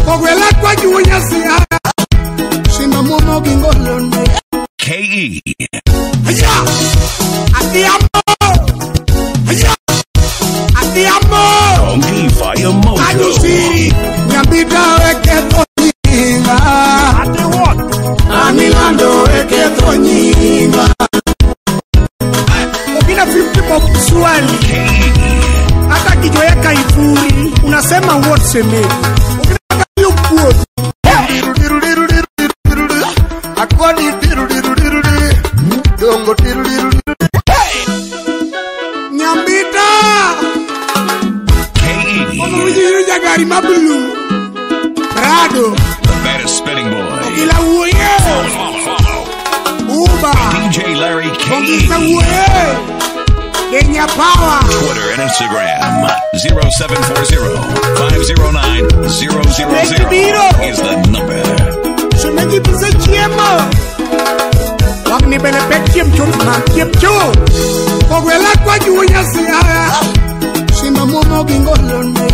KE. Ongi via Mojo. Nyambita weke tonyinga. Ate what? Amilando weke tonyinga. Ukina fifty pop swali. Hata kijoeka ifuri unasema what semeji. go diddle diddle diddle. Hey! Nyambita! Hey! jagari mabulu. Prado. The spinning boy. Kila uye. Uba. DJ Larry K. Kila uye. Kenya Power. Twitter and Instagram 0740 509 000 is the number hoặc ni bên bé kiếm chung mà kiếm chung có quê lạc quá chú nhà xì à xin mà mua mô kinh ngôn lần này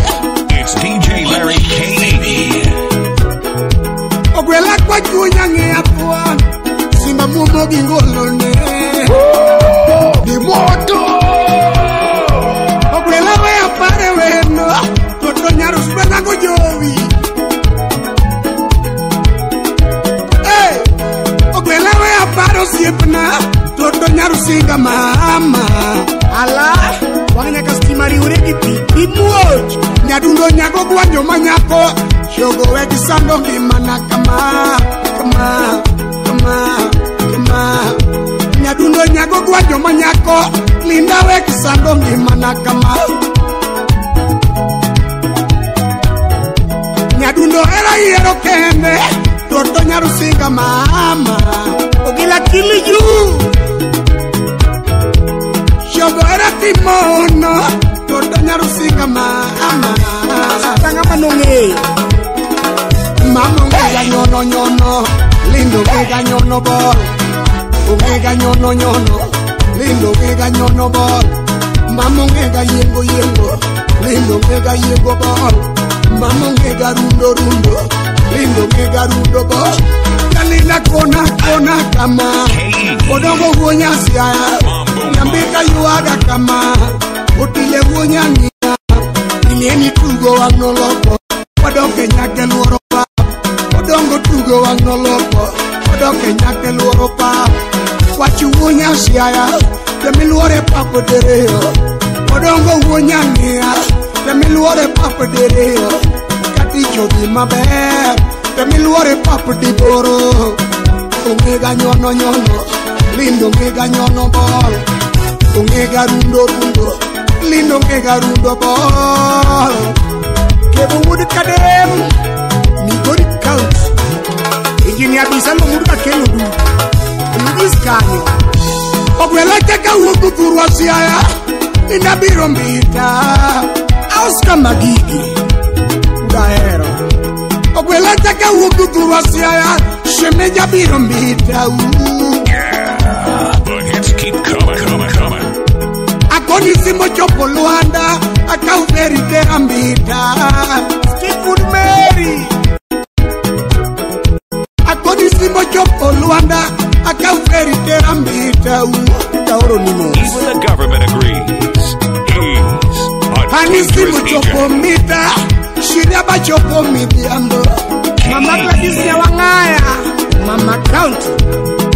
It's DJ Larry KB có quê lạc quá chú nhà nghe à xin mà mua mô kinh ngôn lần này The motor yepna tondo nyaru singa mama ala wangnya kastimari uregiti imuoj oh. nyadundo nyago nyoma nyako shogo weki sando ngimana kama kama kama kama nyadundo nyago nyoma nyako linda weki sando ngimana kama nyadundo era yero iya kende toto nyaru singa mama ogila kili ju jogore ti mono todo nyaro singa ma ama sanga manonge mama ngela nyono nyono lindo vega nyono bol ogega nyono nyono lindo vega nyono bol mama ngega yengo yengo lindo vega yengo bol mama ngega rundo rundo lindo ngega rundo bol Kabila kona kona kama Odongo wonya siya Nyambika yuaga kama Otile wonya nia Nini tugo wang noloko Wadoke nyake luoro pa Odongo tugo wang noloko Wadoke nyake luoro pa Wachi wonya siya Demi luore papo dereyo Odongo wonya nia Demi luore papo dereyo Kati jodi maber Te miluore papti boro Ongega nyono nyono Lindo ngega nyono bol Ongega rundo rundo Lindo ngega rundo bol Kebo wood kadem Mi gori count Injinia bisalo mudu kakelo du Lugis kanyo Ogwela teka wugu thurwa siaya Inabiro mbita Auska magigi Udahero welataka ugugu wasiaya shemeja biro mbitau akoni simo chopo lwanda akauveri tera mbita stephen mary akoni simo chopo lwanda akauveri tera mbitau tauronimo panisimo chopo mita shida bachopo mibiando mama gladys ya wangaya mama county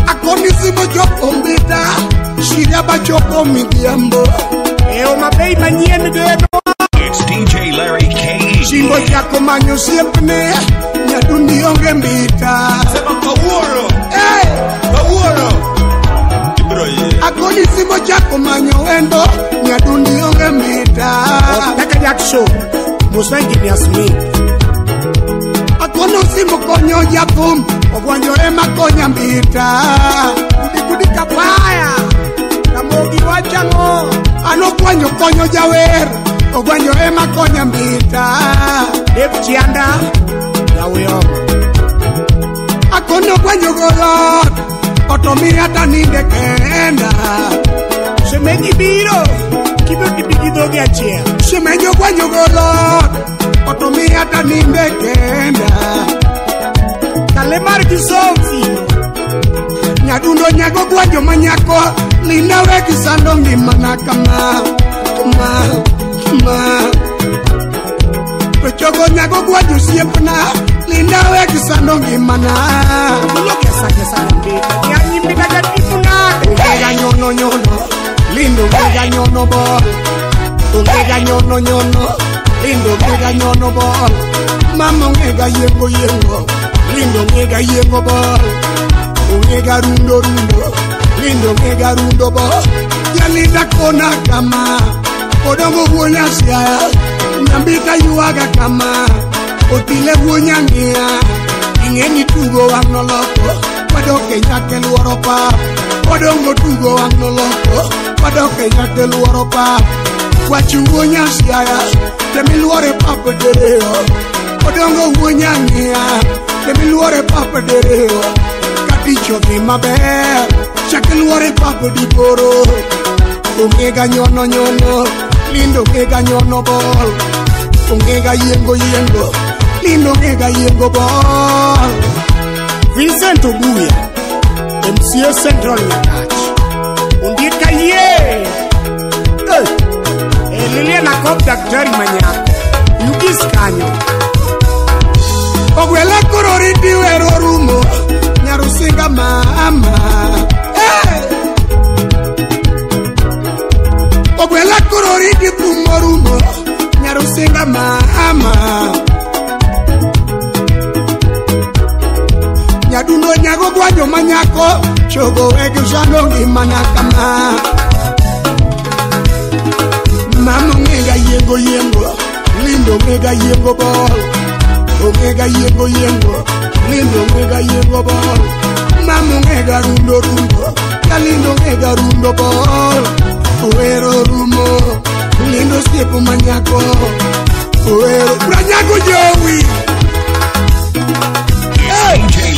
akonisi bochopo mbida shida bachopo mibiambo eo mabeiba nyieni dedo DJ Larry K. Shimbo yako manyo siempre nyadundi onge mbita sema kaworo eh hey. kaworo akoni simo chako manyo wendo nyadundi onge mbita yak show. nguswenginiasmin akonosi mukonyo yakum okwanjo emakonya mbita udikudikapaya namogi wachango anokwanjo konyo jawer okwanjo emakonya mbita evchianda yawyo akono kwanjo goyor otomiatanindekenda semegibiro kidogi kwa achiel shimenyogwanyogo otomi otomiya ni mbekenda kale mar kisofi nyadundo nyago gwanjo manyako lindawe kisando ngimana kama kama kama ma chogo nyago gwanjo siepna ya lindawe kisando ngimana lokesakesa nyambi yanyimbika jatipunade ya nyono nyono lindo mega nyono bor mega nyono nyono lindo mega nyono bor mama mega yengo yengo lindo mega yengo bor mega rundo rundo lindo mega rundo bor yalinda kona kama odongo buonya siaya nyambita yuaga kama otile buonya ng'iya ing'e ni tugo wang' noloko wadok e nyake luoro pap odongo tugo wang' loko padok e nyak de luoro pap wachu wuonya siaya temiluore pap dereo odongo wuonya ng'iya temiluore pap dereo katicho dhi maber chak luore pap diporo ong'ega nyono nyono lindo ng'ega nyono bol ong'ega yiengo yiengo lindo ng'ega yiengo bol Vincent Obuya MCA Central Nyakach undikaye elilena eh. eh, kop daktari manyako yugis kanyo ogwele kurori diwero rumo nyarusinga mama eh. ogwele kurori dipumo rumo nyarusinga mama hey! Jaduno nyago gwanyo manyako Shogo egusano ngimana kama Mama ngega yengo yengo Lindo mega yengo bol Ongega yengo yengo Lindo mega yengo bol Mama ngega rundo rundo Kalindo mega rundo bol Uero rumo Lindo siepo manyako Uero Branyago yowi Hey!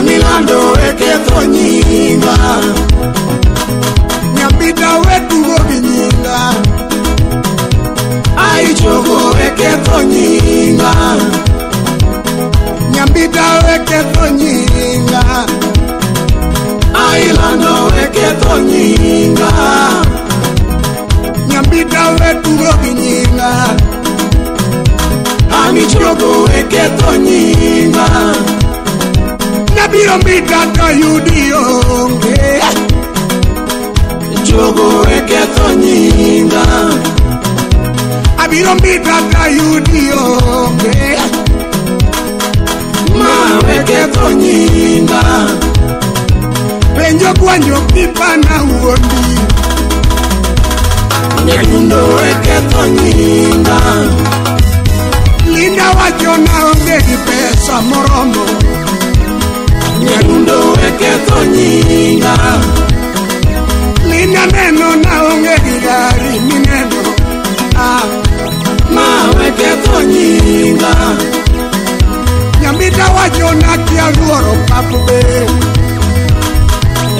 na milando eketho nyinga nyambita wetugo vinyinga aichogo eketho nyinga nyambita weketho nyinga ailando eketho nyinga nyambita wetugo vinyinga amichogo eketho nyinga abiro mita to yudi onge chogo e ketho nyinga abiro mita to yudi onge mawe ketho nyinga penjo gwanjo pipana wuondi nyadundo e ketho nyinga linda wacho naonge gi pesa moromo nyadundo weketho nyinga linya neno naonge gigari mineno ah, ma weketho nyinga nyamita wacho nakialuoro papube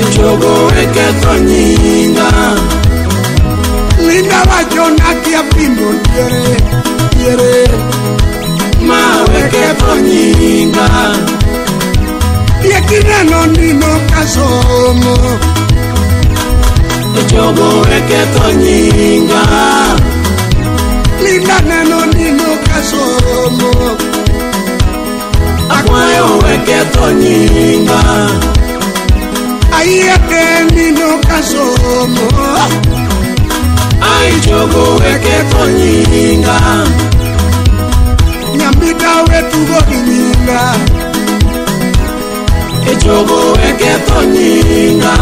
njogo weketho nyinga linda wacho nakiapimo yere yere ma weketho nyinga Diekinano nino kasomo Echogo eketo nyinga Linanano nino kasomo Akwayo eketo nyinga Aieke nino kasomo Aichogo eketo nyinga Nyambita wetu go nyinga ichogo eketho nyinga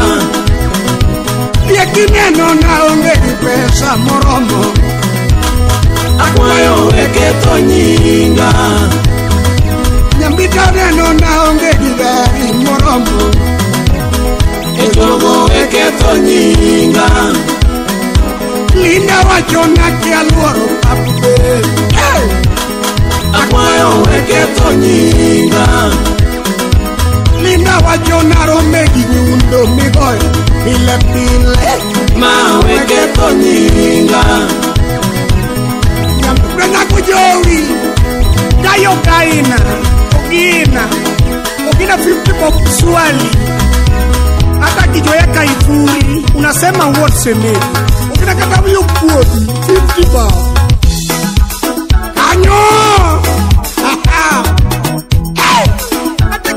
tiekineno naonge gi pesa moromo akwayo eketho nyinga nyambitareno naonge gi gari moromo ichogo eketho nyinga linda wacho naki alworo papube hey! akwayo eketho nyinga hey! Mina wacho narome giwe undo migoyo Pile pile mawe geto nyinga Nyamtukwe kujowi Kayo kaina Ogina Ogina 50 bob swali Hata kijoya kaifuri Unasema uotse Ogina katabu yukuodi 50 bob Kanyo Hata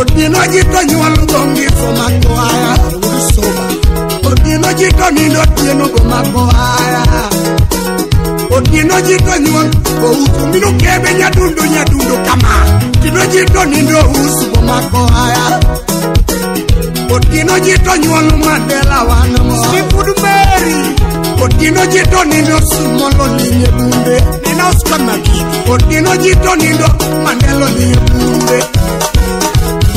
odino ji to nyuol go ngifo makwaya usoma odino ji to nindo tieno go makwaya odino ji to nyuol ouku minukebe nyadundo nyadundo kama odino ji to nindo usu go makwaya odino ji to nyuol mandela wanmo sifud meri odino ji to nindo sumolo linye bunde nina uskamakiki odino ji to nindo mandelo linye bunde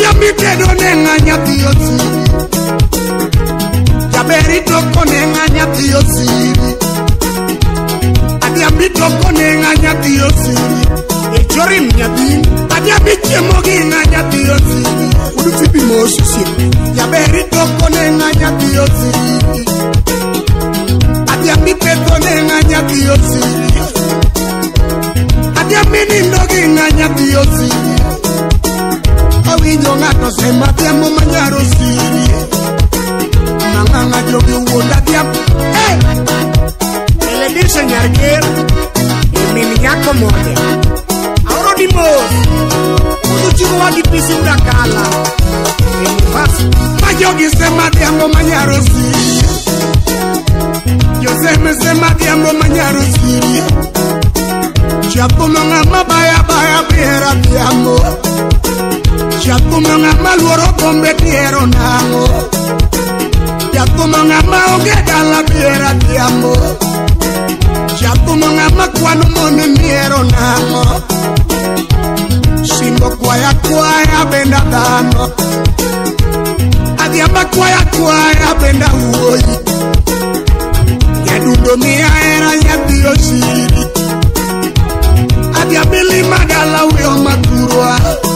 jambi tedo ne ng'anya dhi osiri jaberi toko ne ng'anya echorim nyadhin adiambi chiemo gi ng'anya dhi ya udufibi mososiep jaberi toko ne ng'anya dhi osiri adiambi petho nindo ng'injo ng'ato sema temo manyaro sirie nang'ang'a jogi wuon datiap eledirsha nyarger min nyako moja aoro di mos oduchigowa gi pisi udakala inivas ma jogi sema dhiambo manyaro sirie joseme sema dhiambo manyaro sirie chapo ya ma ng'ama baya baya bihera dhiambo Jakuma ng'ama luoro kombe tiero nang'o Jakuma ng'ama onge dala biera tiambo Jakuma ng'ama kwano mone miero nang'o Simbo kwaya kwaya benda dano Adhiamba kwaya kwaya benda wuoyi Nyadundo miya era nyadhi osiri Adhiabili magala magala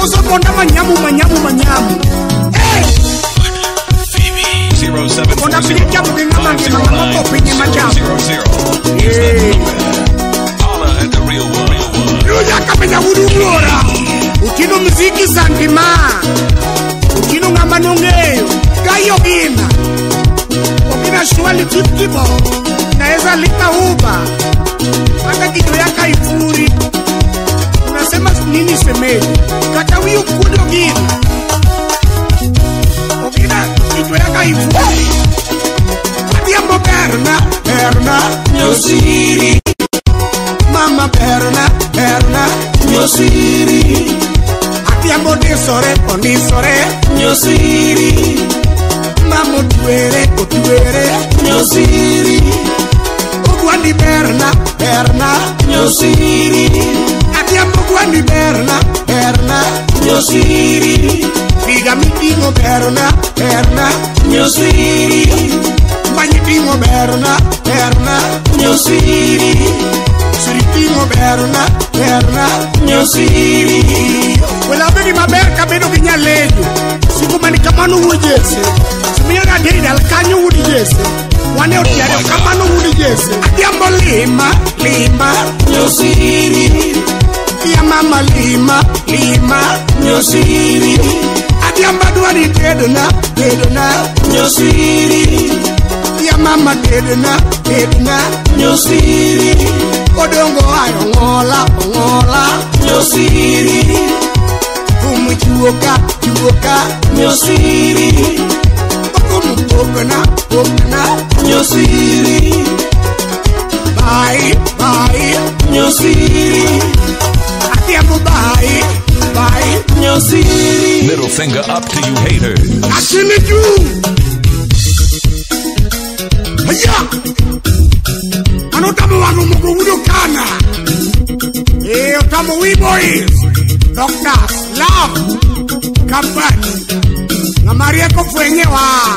Makozo mona manyamu manyamu manyamu. Hey! Ona picha mkingama ngimama moko pinye machamu. Yuya kamenya huru mwora. Utino mziki sangima. Utino ngama nongeyo. Gayo gina. Ogina shuali tipkibo. Naeza lika uba. Maka kitu yaka ifuri. nini semeli katawi ukudo ngina ogina into yakayivuli adiyambo berna berna nyosiri mama berna berna nyosiri adiyambo disore ondisore nyosiri mama otuere otuere nyosiri ogwandi berna berna nyosiri siamo quelli perna, perna, mio siri. Figa mi dico perna, perna, mio siri. Ma gli dico perna, perna, mio siri. Siripino perna, perna, mio siri. Quella vedi ma berca vedo che gnallegno. Siccome ne camano ugese. Se mi era dei dal cagno ugese. wane otiare kamano wudi jese adiambo lima lima siri, Atia mama lima, lima, nyosiri Atia mbadwa ni dedona, dedona, nyosiri Atia mama dedona, Tedna, nyosiri Odongo ayo ngola, ngola, nyosiri Kumu chuoka, chuoka, nyosiri Kumu pokona, pokona, nyosiri Bye, bye, nyosiri querendo dar aí, vai, meu city. Middle finger up to you haters. I see you. Hiya. Ano tamu who move with kana. Hey, oh, tamu we boys. Doctors, love, come back. Na Maria kofwenyewa.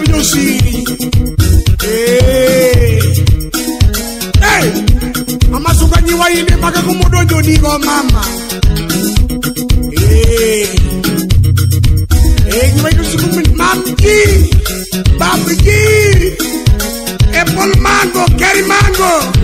abinyosini ee amasuku anyiwa yini emaka kumudonjoniko mama mamki bamki epol mango kerimango mango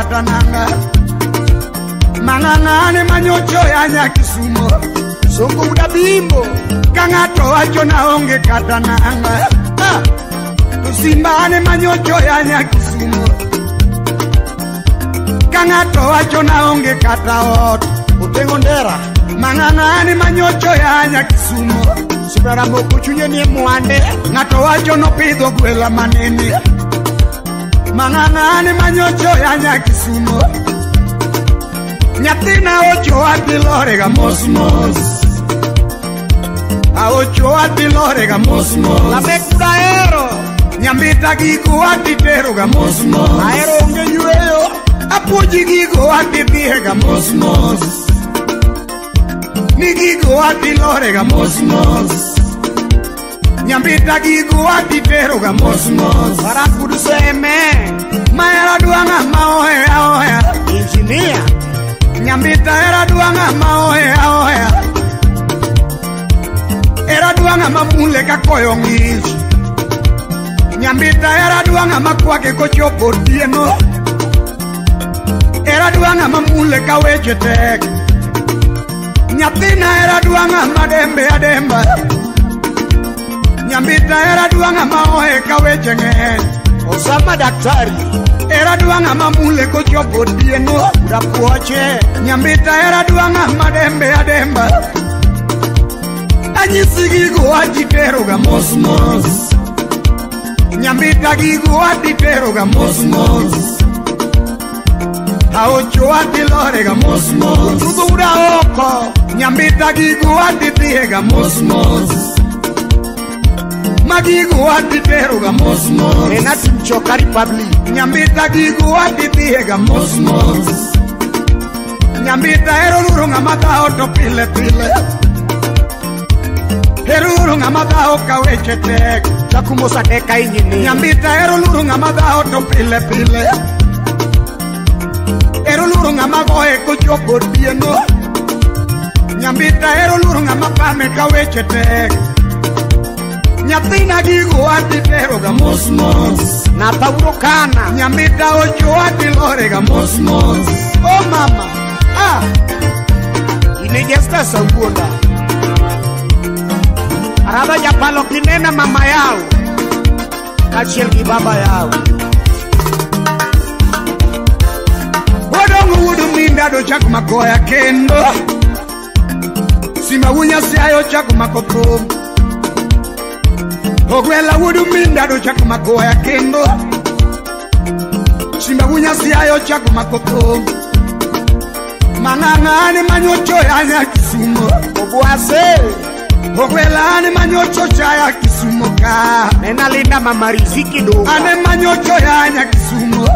akatananga mang'ang'ane manyocho yanya kisumo songo uda bimbo ka ng'ato wacho naonge kata nanga to simbane manyocho yanya kisumo ka ng'ato wacho naonge kata ot otengo ndera mang'ang'ane manyocho yanya kisumo sudaramoko chunye nie mwande ng'ato wacho nopidho gwela manene mang'ang'ane manyocho ya nyakisumo nyathina ochoa dhi lorega mosmos aochoa dhi mosmos labekuda ahero nyambita gigo adhi teroga mosmos ahero onge yweyo apuoji gigo adhi mosmos ni gigo adhi lorega mosmos Nyampita giguwa diteruga mos mos Para kudu seme Maera duanga maohea ohea Injinia Nyambita era duanga maohea ohea Era duanga mamule kakoyo ng'ich Nyambita era mau kuake kochopo tieno Era duanga mamule kaweche tek nyatina era mademba madembe ademba nyambita era duanga maoheka wecheng'eny osama daktari era duanga mamule kochopo dieno rapuoche nyambita era duanga madembe ademba anyisi gigo wajiteroga mosmos nyambita gigo wajiteroga mosmos aocho wadilorega mosmos tudhuda oko nyambita gigo wadidhiega mosmos, mosmos. magigo aditega mos mos enatimchoka republic nyambita gigo aditega mos mos nyambita ero luro ng'ama dhawo to pile pile ero luro ng'ama dhawo ka weche tek chakumosate ka inyini nyambita ero luro ng'ama pile pile ero luro ng'ama nyambita ero luro ng'ama pame nyathina gigo adhi teroga mosmos nathauro kana nyamita ocho adhi lorega mosmos o mama ah. ine jestas awuoda arado japalo kinena mama yao kachiel gi baba yao odong' wuod minda dochak makoya kendo simawunyasiayo chak mako thum Ogwela wudu minda do chaku makoa ya kendo Simba wunya siayo chaku makoko Mangangani manyocho ya nya kisumo Obuase Ogwela ani manyocho chaya kisumo ka Nena linda mama riziki do Ane manyocho ya nya kisumo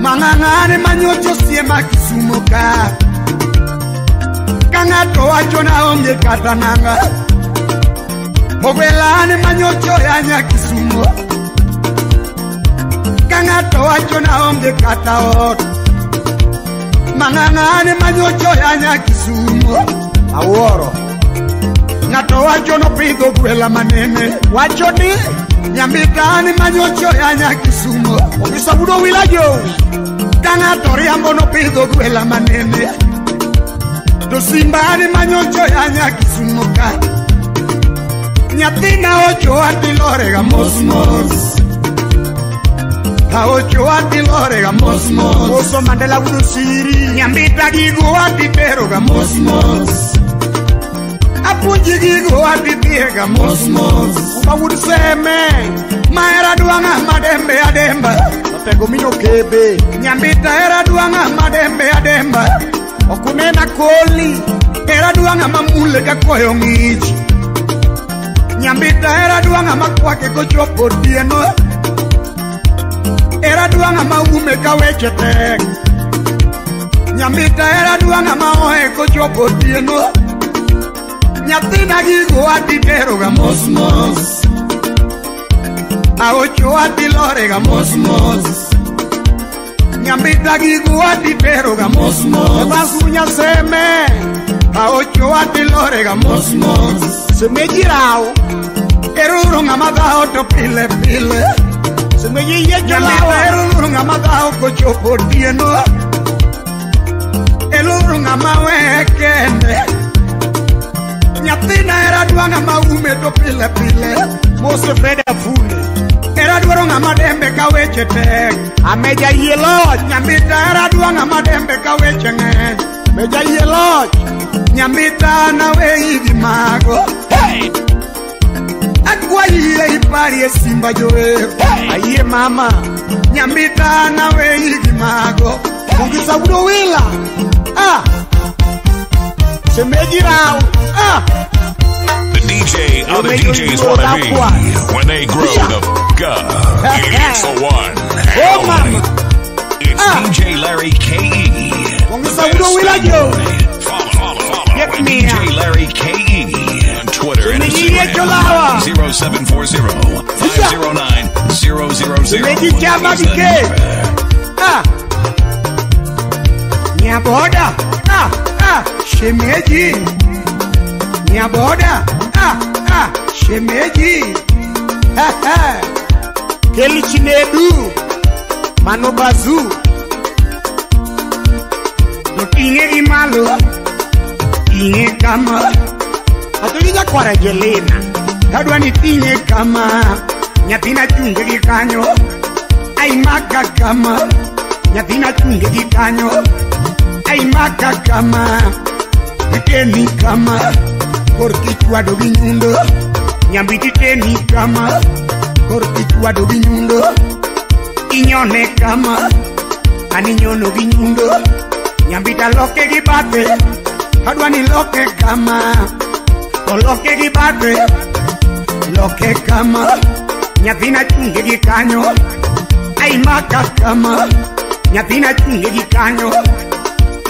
Mangangani manyocho siema kisumo ka Kanga kowacho na omye katananga Kanga kowacho na omye katananga Mogwela ni manyocho ya nyakisumo Kangato wacho na omde kata otu Mangana ni manyocho ya nyakisumo Aworo Ngato wacho no pido gwela manene Wacho ni Nyambika ni manyocho ya nyakisumo Obisabudo wila yo Kangato riambo no pido gwela manene Dosimba ni manyocho ya nyakisumo Kangato ni atina ocho a ti lorega mos mos Ta ocho a ti lorega mos mos Oso mandela uno siri Ni ambita gigo a ti pero ga mos mos Apunji gigo a ti pie ga mos mos Uba uno seme Ma era duanga mademba ya demba Tego mino kebe Nyambita era duanga mademba ya demba Okunena koli Era duanga mamule kakoyo ngichi nyambi ta era duanga ma kwake go chopo dieno era duanga ma wume ka weche tek nyambi ta era duanga ma oe go chopo dieno nyathina gigo adi tero ga mosmos aocho adi lore ga mosmos nyambi ta gigo adi tero ga mosmos nyambi ta gigo adi tero ga mosmos a ocho a ti lo regamos mos se me girao pero un amadao to pile pile se me yeye yo la pero un amadao cocho por dieno el un amawe kende nyatina era duana maume to pile pile mos se freda fule era duoro ngama dembe ka weche tek ameja yelo nyamita era duana ma dembe ka weche ngene meja yie loch nyamita na igi mago hey! hey! mama nyamita mago wila ah! rao ah! The DJ, other DJs want to be when they grow yeah. the f*** up. It's the oh, ah. DJ Larry KE. Long as I Follow, Get me DJ Larry KE on Twitter and Instagram. 0740 509 000. Lady Ah. Minha borda. Ah, ah. Shemeji. Minha borda. Ah, ah. Shemeji. Ha, ha. mano bazu. Tinge malo tinge kama atuliza kwara jelena tadwa ni tinge kama nyathina chunge gi kanyo aimaka kama nyathina chunge gi kanyo aimaka kama titeni kama kor kichwado gi nyundo nyambi titeni kama kor kichwado gi nyundo inyone kama aninyono gi nyundo nyambita loke gi bate adwa ni loke kama to oh, loke gi bate loke kama nyathina chunge gi kanyo aimaka kama nyathina chunge gi kanyo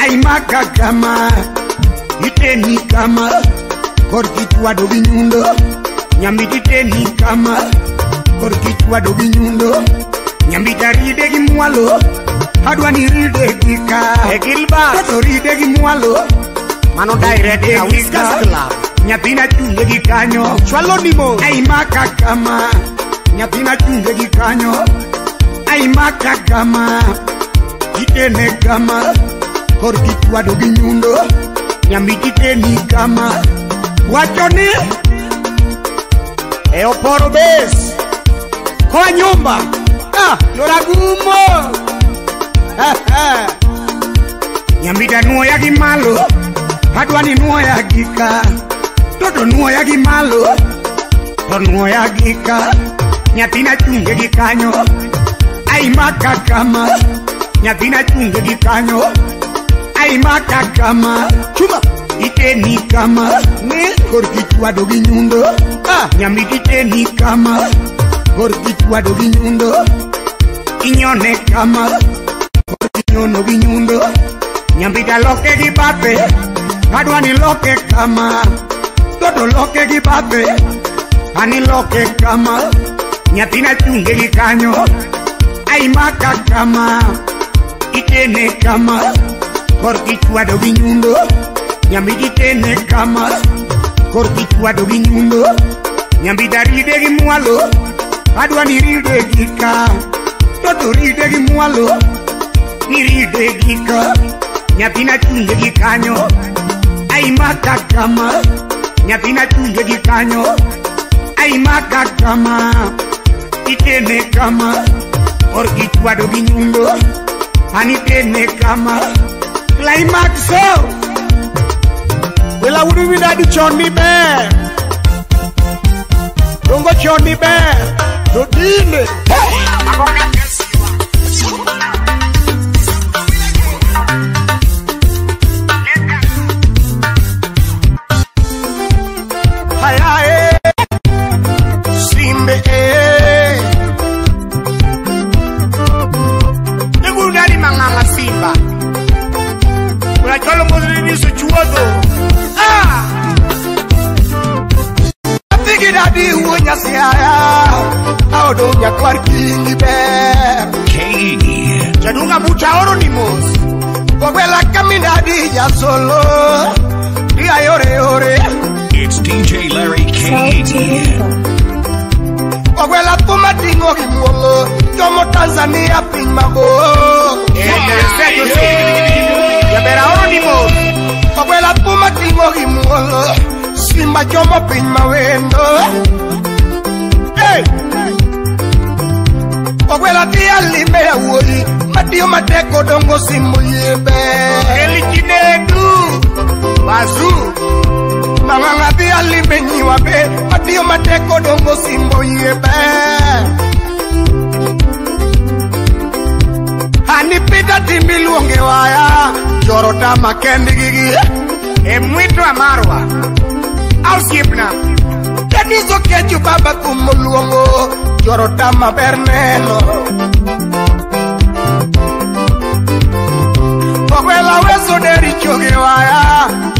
aimaka kama iteni kama kor kitwado gi nyundo nyambita iteni kama kor kitwado gi nyundo nyambita ride gi mwalo adwaniri dekika e gilbert ride gi mwalo mano direct de whiskas club chunge gi kanyo chwalo ni mos aimaka kama nyabina chunge gi kanyo aimaka kama kitene kama kor do gi nyundo nyami kiteni kama wacho ni e oporo bes koa nyumba ah, yoragumo nyambita nuo gi malo adwa ni nuoya gika ka to to nuoya gi malo to nuoya gi ka nyathina chunge gi kanyo aimaka kama nyathina chunge gi kanyo aimaka kama chuma iteni kama ne korki chwado gi nyundo ah, nyambiti teni kama kor kichwado gi nyundo inyone kama nyono gi nyundo nyambita loke gi bape adwa ni loke kama todo loke gi bape ani loke kama nyathina chunge gi kanyo aimaka kama itene kama korki chwado gi nyundo nyambidi tene kama korki chwado gi nyundo nyambida ride gi mwalo adwa ni ride gi ka todo ride gi mwalo Niri gika Nyapina tunye gikanyo Aimaka makakama Nyapina tunye gikanyo Aimaka makakama Itene kama Orgitua do binyundo tene kama Climax so Wela uru widadi chondi bear Dongo chondi bear Dodine Hey Carlos a Suchuado. Ah! Pigi dadi uonya siaya. Aodo ya kwarki be. Kei. Jadunga mucha oro nimos. Wawela kaminadi ya solo. Dia yore yore. It's DJ Larry Kane. Wawela puma tingo kimwongo Yomo Tanzania pin mabo Yabera onimo Wawela puma tingo kimwongo Simba chomo pin mawendo Hey! Wawela tia lime ya woli Matio mateko dongo simu yebe Elikinedu Bazoo mama ngadi ali meni wabe matiyo mateko dongo simbo yebe ani pita timbilu onge waya jorota makendi gigi e mwitu amarwa au sipna kanizo kechu baba kumuluongo oh. jorota maber neno jorota maber neno Weso deri choge waya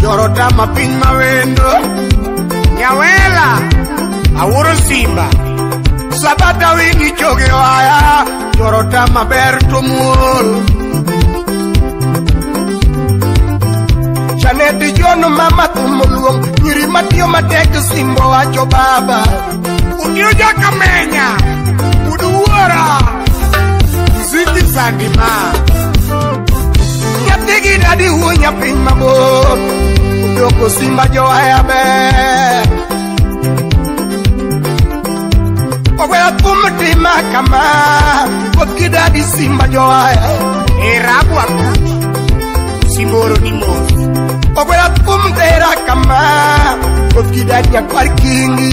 Chorota pin mawendo Nyawela Awuro simba Sabata wingi choge waya Chorota maber tomuol jono mama tumulung, Nyiri matio matek simbo wacho baba Udiyo jaka menya Uduwara sandima adieri adiwuonyo e piny mabor odoko simba johaya ber oweyo thum tima kama wuoth gi dadi simba johaya irabwa simboro ni mos oweyo thum dera kama kingi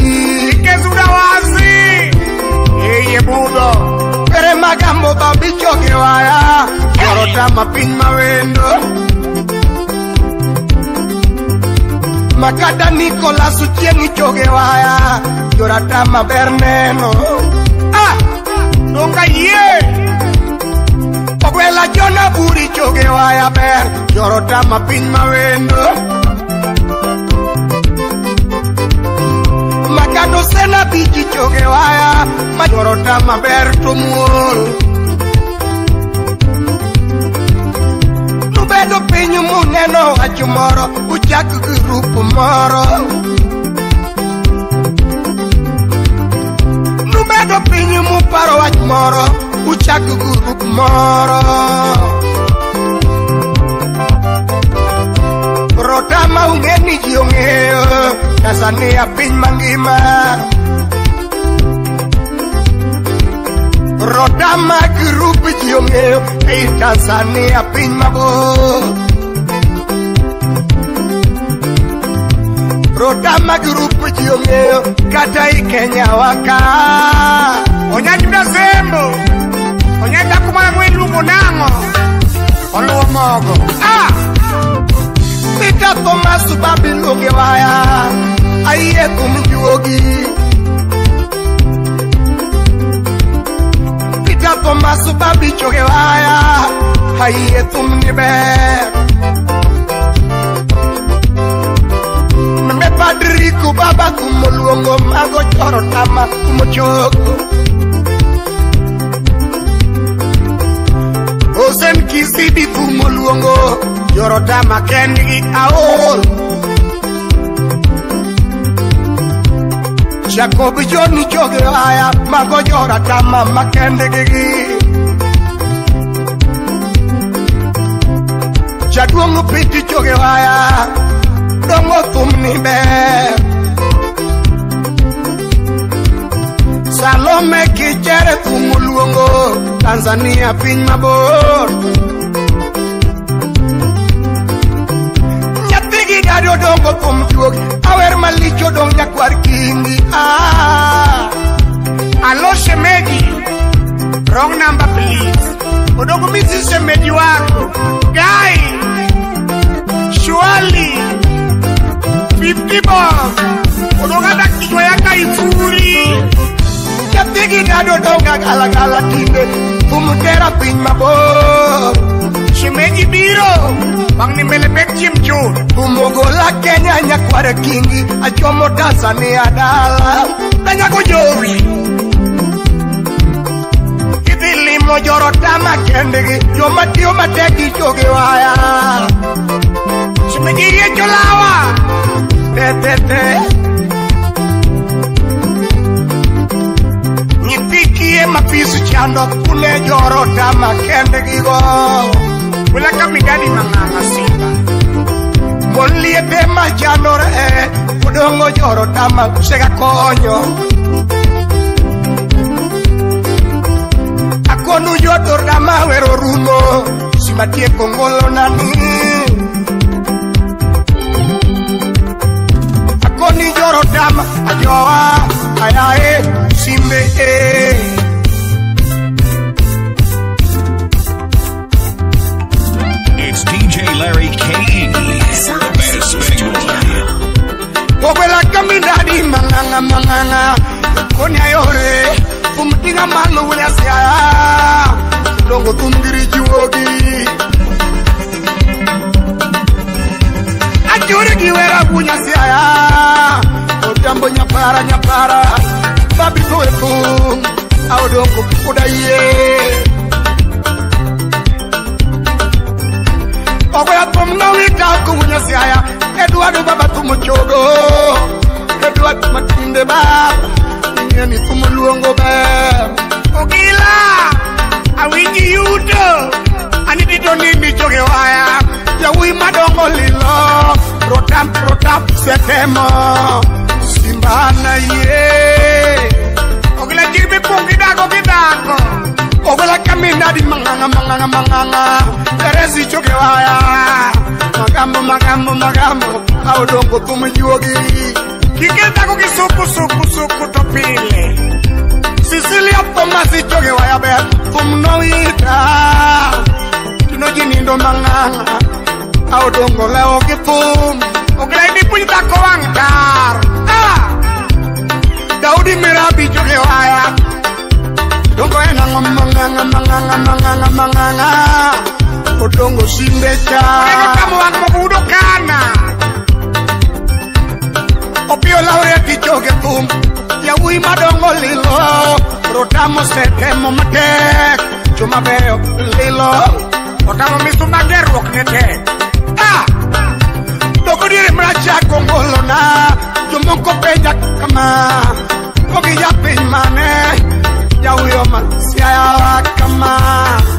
ikezuda wazi Kere magambo babicho kiwaya Korota mapin mawendo Makada Nicola suchieni choge waya Yorata maber neno Ah! Donga ye! Ogwela jona buri choge waya ber Yorota mapin mawendo Nusena biji choge waya Majorota maber tumuol Nubedo pinyu muneno wachu moro Uchak grupu moro Nubedo pinyu muparo wachu moro Uchak grupu moro Rota maungeni jiongeo Rota maungeni jiongeo Casa mía, pin mangima. Rodama grupo yo me casa eh, mía, pin mabo. Rodama grupo yo me cada y Kenya waka. Oña ni brasembo. Oña ta kuma ngwe lumo nango. Olo mogo. Ah! मेरा तो मासूबा बिल्लो के वाया आइए तुम योगी पिता तो मासूबा बिचो के वाया आइए तुम निबे Padri kubaba kumoluongo mago choro tama kumochoko Osen kisidi kumoluongo Yoro dama ken gi aol Jacob yo ni choge aya Mago yora dama makende gigi Jaduong piti choge aya Dongo thum ni be Salome ki chere thumu luongo Tanzania piny mabor Tanzania piny mabor Nyari odongo kuom chuogi Awer malich odong nyakwar kingi ah. Alo shemeji Wrong number please Odongo misi shemeji wako Guy Shwali Fifty bucks Odongo da kichwa yaka ifuri Kepigi nyari odongo gala gala kinde Umutera pinyma bo Shemeji biro Shemeji biro bang ni mele pek chim chu umogo la kenya nya kwar kingi achomo tasa ni adala tanya ko jori kidili mo joro tama kendigi joma tiyo matek gi choge waya chimigirie cholawa tetete nyithi kie mapisu chando kune joro tama kendigigo I ka mi gadi mama masimba nada ma jalore odongo joro dama kusega konyo akonu rudo, dama wero runo nani akoni más! ¡Ay, dama ay! ayae simbe Obela kami dadi manganga manganga Konya yore Kumtinga malu wina siya Longo tundiri juogi Ajuri giwera bunya siya Otambo nyapara nyapara Babi tuwefu Audongo kudaye ya pomnga wika kunya siaya Eduardo baba tumuchogo Eduardo matinde baba Nyani tumuluongo baba Ogila Awiki yuto Anidito nimi choge waya Yawi madongo lilo Rotam rotam setemo Simba na ye Ogila jirbi kungidago gidago Ogila kamina di manganga manganga manganga Teresi choge waya magambo magambo magambo audongo suku, kikenda suku topile sisilia tomasijoge wayabet kumnoita tinojinindo mang'ang'a dongo leo kifum thum punyita Oke dhako wang' tar ah! daudi mirabi joge waya dongo en ang'o mang'ang'a mang'ang'a mang'ang'a mang'ang'a odongo simbecha mabudo kana opio laureti ya joge thum yawuyi madongo lilo rotamo setemo matek Chuma beyo lilo otamo misumba gerruok ne Toko diri mraja kongolo na, jomoko penja ya kama kogi ya mane jawuyo ya wakama ya kama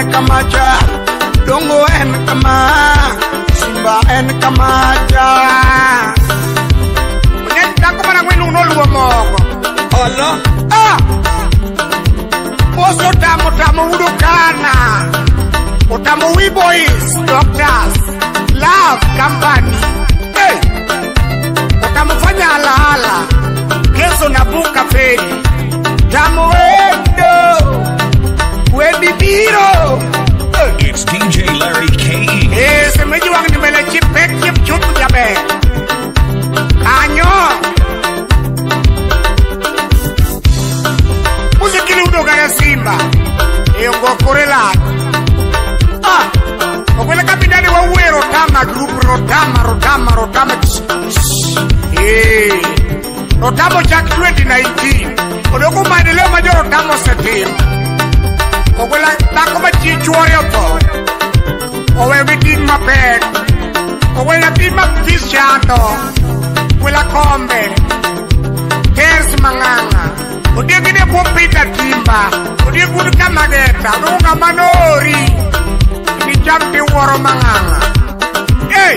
ene kamacha dongo en kama simba ene kamacha nenda kumana mwinu unoluwa mogo olo ah moso tamu tamu udukana utamu we boys doctors love company hey utamufanya halala keso na buka feri tamu wendo It's DJ Larry K. Eh, semeji wangu nimele chipek chip chutu jabe. Anyo. Muziki ni ya Simba. Eyo ngokorela. Ah. Okwele kapitani wa uwe Rotama group Rotama Rotama Rotama. Eh. Rotamo Jack 2019. Odoko maendeleo majoro Rotama osetimo. But will I back on my teach warrior for? Or everything my bed? Or oh, will I be my Christiano? Will I come back? There's Manganga. Udegine kumpita timba, udiguduka mageta, nunga manori. Ni jampi woro manganga. Hey,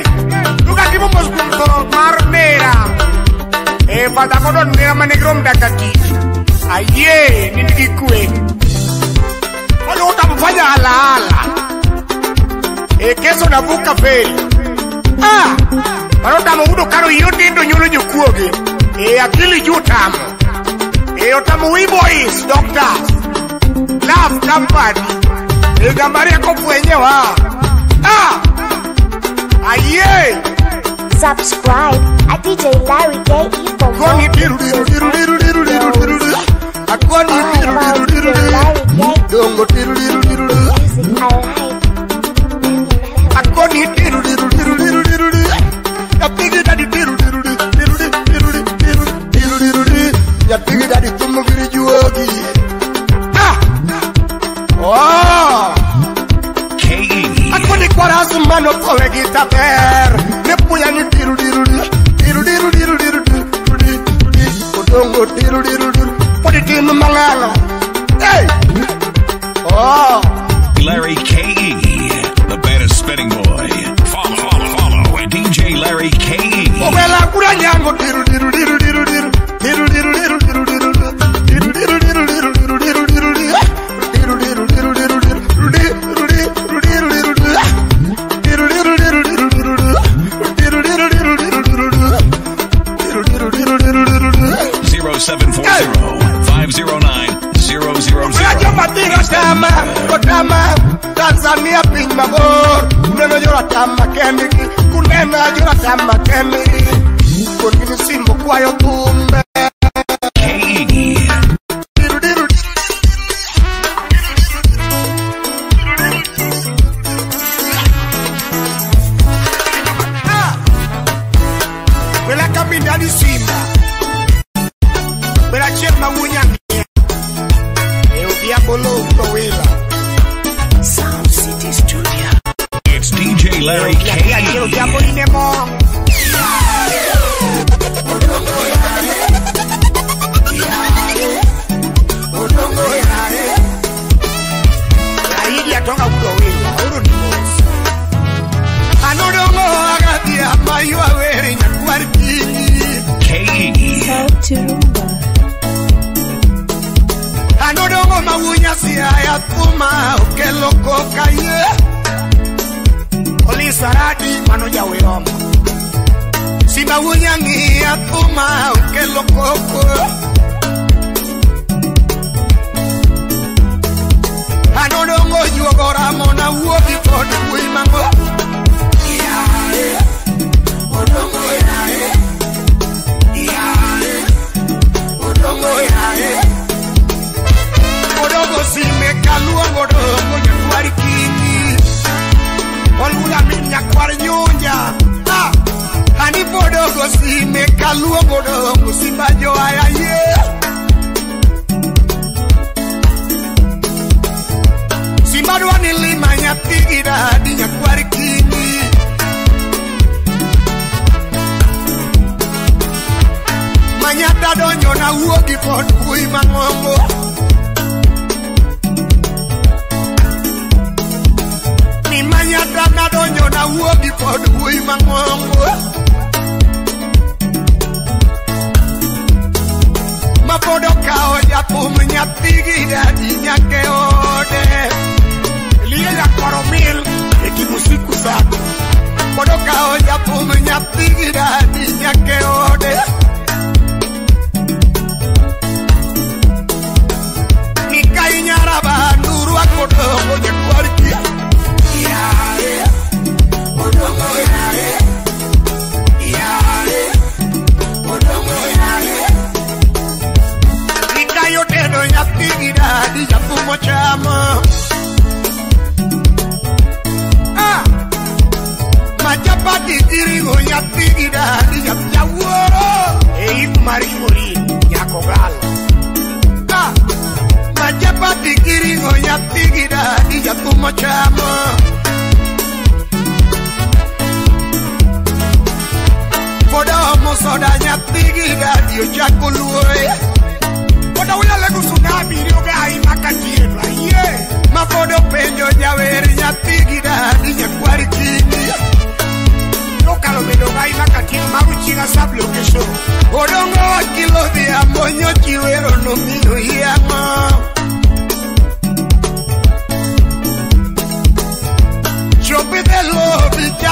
nuka kibu moskunto marmera. Eh, patakodo nera manegrom dakaki. Aye, nini kikue. Kwa hiyo utamfanya halahala ekeso navuka feri ah barotamo udo karo yotindo nyulo jokuoge e akili juu tamo e otamo wi boys doctors love company e gamaria kofwenyewa ah aye subscribe at DJ Larry K. Koni e diru diru diru diru diru diru diru diru Aqua diddle diddle diddle Don't go diddle diddle diddle Aqua diddle diddle diddle diddle diddle Ya piggy daddy diddle diddle diddle diddle diddle diddle diddle diddle Ya piggy daddy tumu giri juogi Oh! Akwani kwa razumano kowe gitaper Nepuya ni diru diru diru diru diru diru diru diru diru diru diru diru diru Hey! Oh! Larry K.E., the baddest spinning boy. Follow, follow, follow DJ Larry K.E.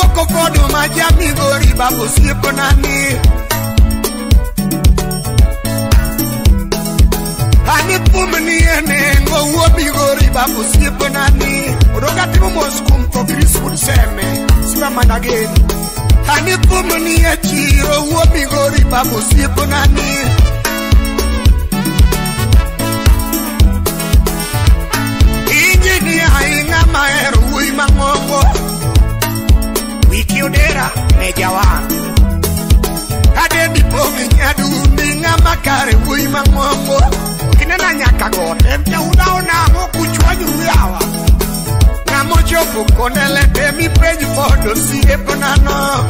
woko fodo maji amigo riba posiepo nani ani pum ni ene ngo wobigo riba posiepo nani ani. timo mos kum to kris kun seme sima ani pum ni e chiro wobigo riba posiepo nani Injinia ya Inga, er wuoi mang'ongo wiki udera mejawa Adeni po minyadu ninga makare wui mangombo Kinena nyaka gote mte unaona moku chwa yuyawa Namo chopu konele temi preju fodo siye ponano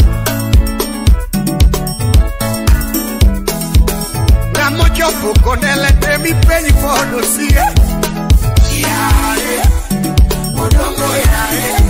Namo chopu konele temi preju fodo siye Yeah, yeah, odongo yeah, yeah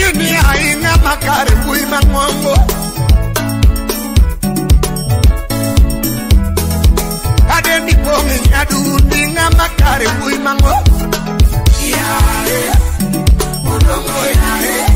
nyini ainga makari kuima ngongo kade ndipongi nyadu ndinga makari kuima ngongo yae mudongo yae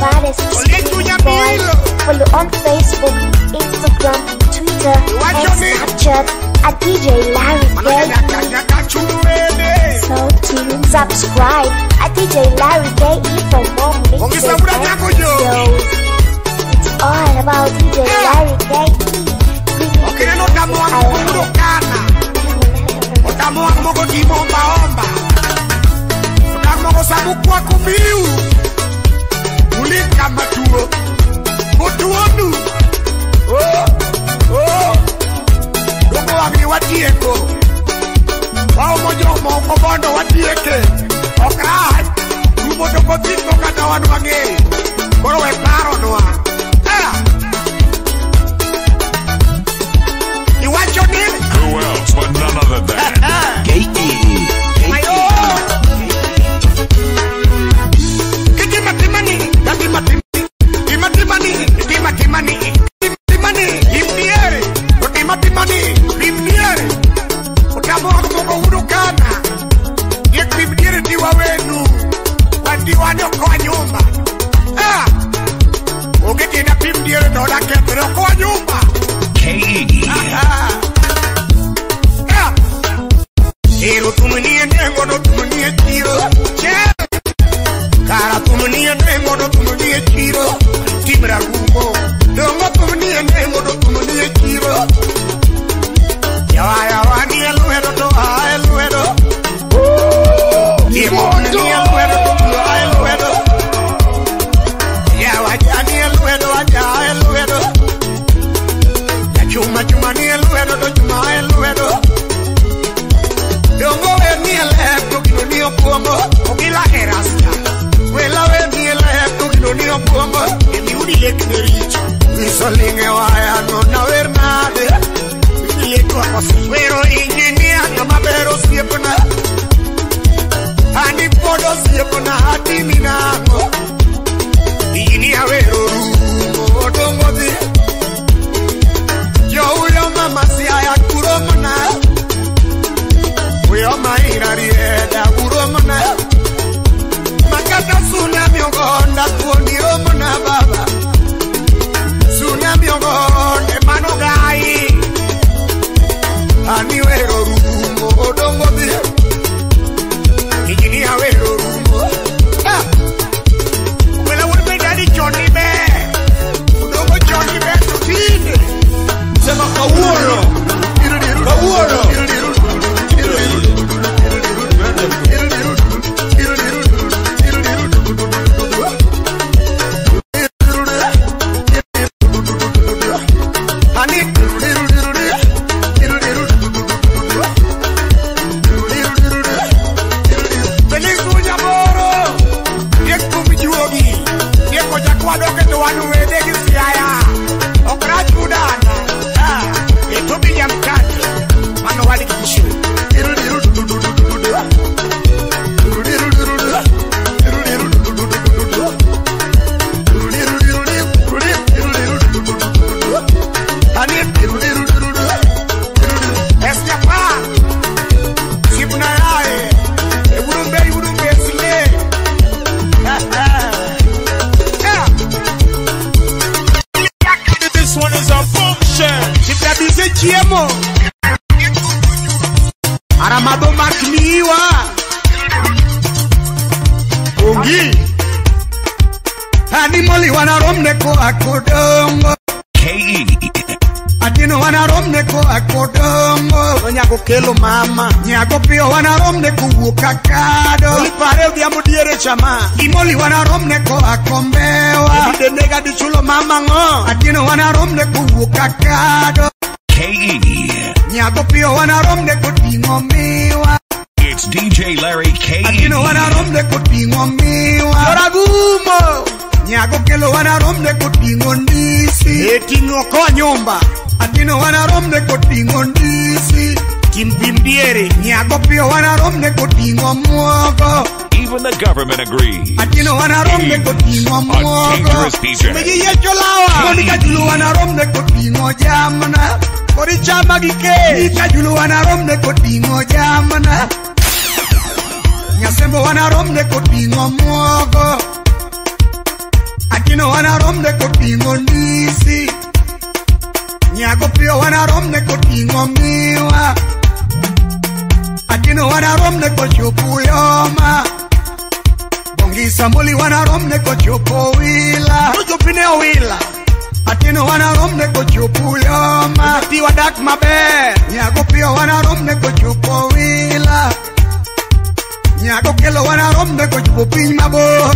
Boy. Follow on Facebook, Instagram, Twitter, and Snapchat at DJ Larry K. So to subscribe at DJ Larry K for more mixes and videos. It's all about DJ Larry K. Okineno tamu amukuru kana, omba, sabu kwa kulinga matuo mutuonu dongo ok Who else but none other than K.E. andimoliwa naromneko akodongo e. andino wanaromneko akodongo onyago kelo mama nyago piyo wanaromneko wuok akado ipare odhiambo diere chama imoliwa naromneko akombewa idenega dichulo mama ng'o andino wanaromneko wuok akado e. nyago piyo wanaromneko ding'o miwa DJ Larry K. E. I didn't want to run the good thing on me. What a boomer! Nyago kelo wanarombe koting'o ndisi E ting'o ko nyumba Atino wanarombe koting'o ndisi Kimpim diere Nyago piyo wanarombe koting'o muogo Even the government agrees. Atino wanarombe a dangerous DJ. yecho lawa Monika julu wanarombe koting'o jamna Kori chama gike Nika julu wanarombe koting'o jamna Nyasembo wanarombe koting'o muogo akino wanaromne koting'o ndisi nyago piyo wanaromne koting'o miwa akino wanaromne kochopo yoma bongisa moli wanaromne kochopo wila ojopine owila atino wanaromne kochopo yoma pi wadak maber nyago piyo wanaromne kochopo wila nyago kelo wanaromne kochopo piny mabor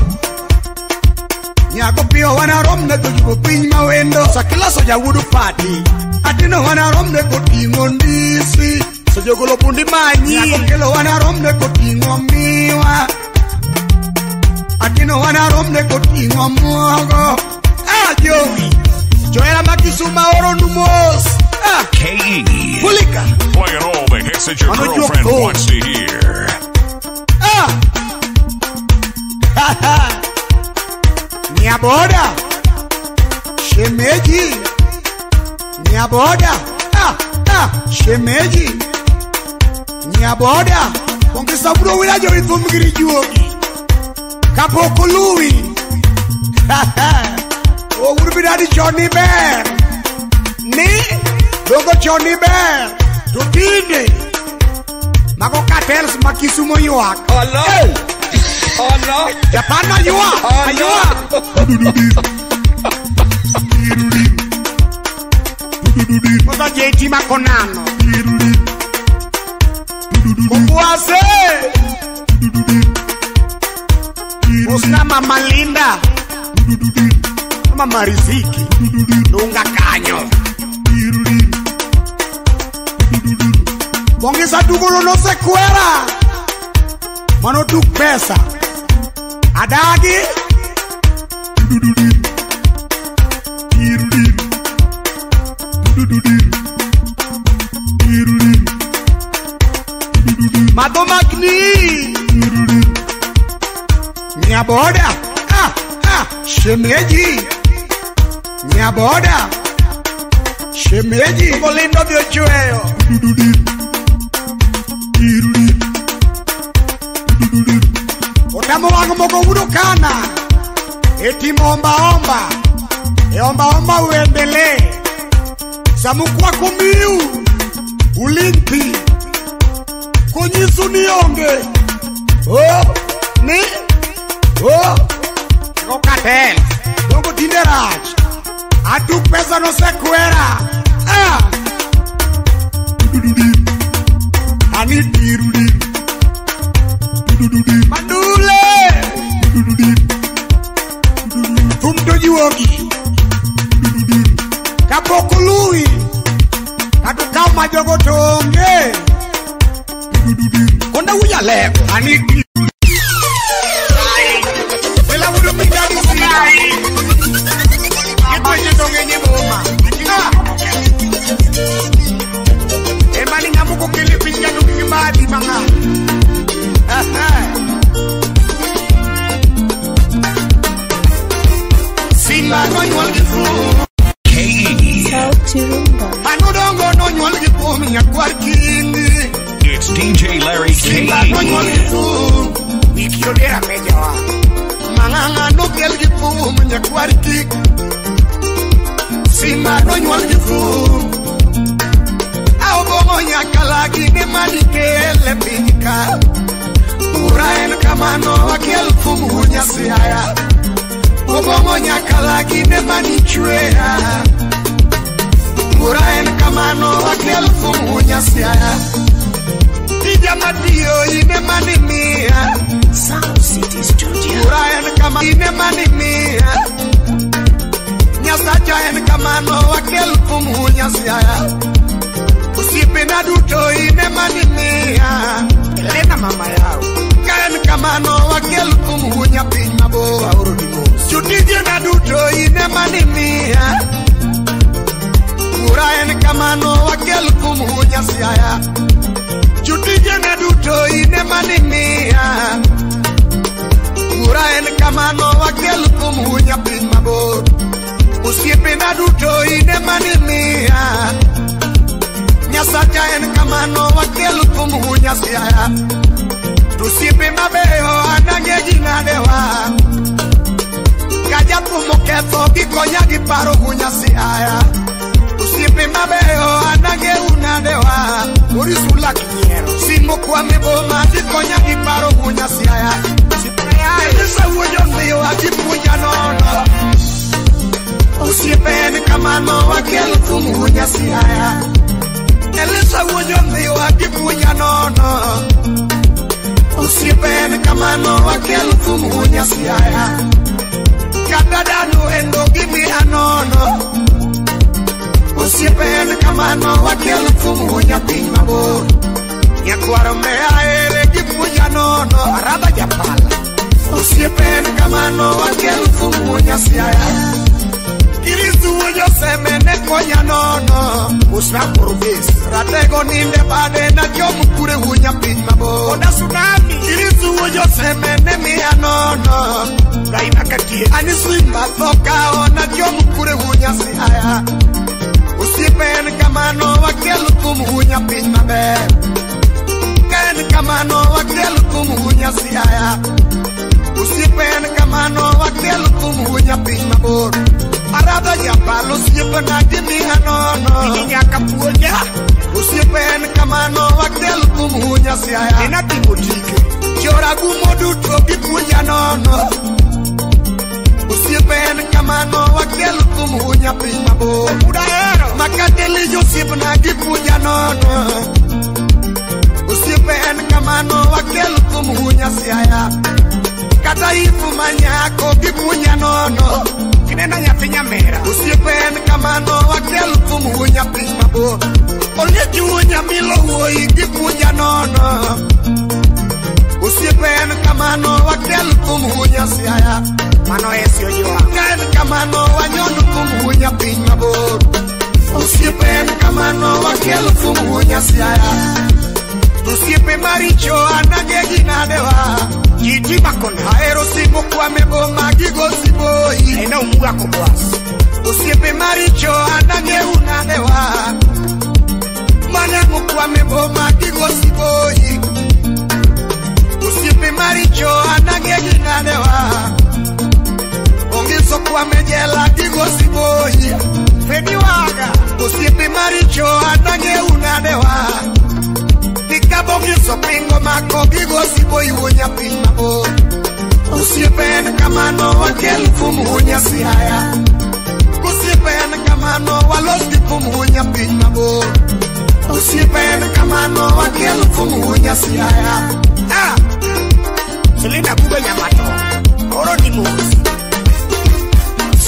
Nyago piyo wanarom ne go jugo piny ma wendo Sakila soja wudu pati Atino wanarom ne go ting'o ndisi Soja golo pundi manyi Nyago kelo wanarom ne go ting'o miwa Atino wanarom ne go ting'o muogo Ah, Joey Joela makisuma oro numos Ah, K.E. Pulika Play it all the hits that your Mano girlfriend wants to hear Ah Ha ha Minha boda, Shemeji. Minha boda, ah, ah, Shemeji. Minha boda, conquista o Bruno e eu estou me gritando. Caboclo Louis. O grupo de Johnny Bear. Ni, logo Johnny Bear. do tine. Mago Catels, maquissumo Yoak. Olá. Hey. Japan najua, najua. Cosa JT Usama Malinda. Mama Riziki. Kanyo. Bongeza dugo lolosekwera. Mano duk pesa. Adagi. Madoma Gni. Minha borda. Ah, ah, chemeji. Minha borda. Chemeji. Tô lendo meu joelho. Kana eti mombaomba eombaomba uendelee samukwa kumiu ulimpi kunyisu nionge oh, ni o oh. kokatel dongo tinde rach atuk pesa nosekwera ah. anidirudir Fu mu toj wogi kapok luwi kata kama jogo tonge konda uja leko ani Emani ngamuko kili pinja nukingi badi manga. Ha Simba no nyuol It's DJ Larry K. Simba no nyuol gi fu Wiki odera mejawa Manganga no kel Ura en kamano wakel fu munya Obomonya kalagi ne manichwea en kamano akel fungunya siaya Tija madio ine manimia Sound City Studio Muraen kama ine manimia Nyasacha en kamano akel fungunya siaya Usipenda duto ine manimia Elena mama yao Kaen kamano akel fungunya piny mabor aoro tulivyo na dudo inemanimia uraen kamano wakel kum hunyasiaya jutije na dudo inemanimia uraen kamano wakel kum hunya piny mabor osiepena duto inemanimia nyasacha en kamano wakel kum hunyasiaya tosiepe mabeyo anange ji nadewa kajabu moketho gikonya gi paro gunyasi aya osiepe mabeyo anage unadewa orisula kiero simo kwame boma gikonya gi paro gunyasi aya sawuoyo ndhiyo agipuonja nono osiepe kamano wakielo aya elisawuoyo ndhiyo agipuonja nono osiepe en kamano wakielo aya Canada no and don't give me a no no. Usipende kama no wakili kumunya pimabo. Nyakwara mea ele kipunya no no araba japala. Usipende kama no wakili kumunya siaya. Kirisu wonya semene konya no no. Usra kurbis ratego ninde bade na kyomu kure unya pimabo. Oda tsunami. Kirisu wonya semene mia no no. ndaina kakie anisimba soka ona ndio mkure gunya si haya usipen kamano wakdelu kumgunya piny maber ken kamano wakdelu kumgunya si haya usipen kamano wakdelu kumgunya piny mabor arada japal ya osiepena gimiha ya nono ya nyaka puonja osiepe en kamano wakdel kuom hunyasiaya inatimo tike joragumo duto gipuonja nono Usiepe en kamano wakdel kumunya pimabo Udaero makadeli Yusuf nagi punya nono Usiepe en kamano wakdel kumunya siaya Kadaifu manyako gipunya nono Kinena nyapi nyamera Usiepe en kamano wakdel kumunya pimabo Olejunya milo woi gipunya nono Usiepe en kamano wakdel kumunya siaya mano esio ywa ngaen kamano wanyono kum wunya piny mabor osiepe en kamano wakelo kum wunya siaya osiepe maricho anagegi nadewa kiti makon haero simo kwame boma gigo siboyi ena umuga kobwas osiepe maricho anageu nadewa mana mokwame boma gigo siboyi osiepe maricho anagegi nadewa alizokuwa mejela digosi boyi fediwaga usipi maricho atangeunganewa nikabongiso pingo mako digosi boyi wunyapiny mabor en kamano wakel kum hunyasi haya en kamano walos gi kum hunyapiny mabor usiepen kamano wakel kum hunyasi haya ah! Bube Nyamato, Oro Dimuzi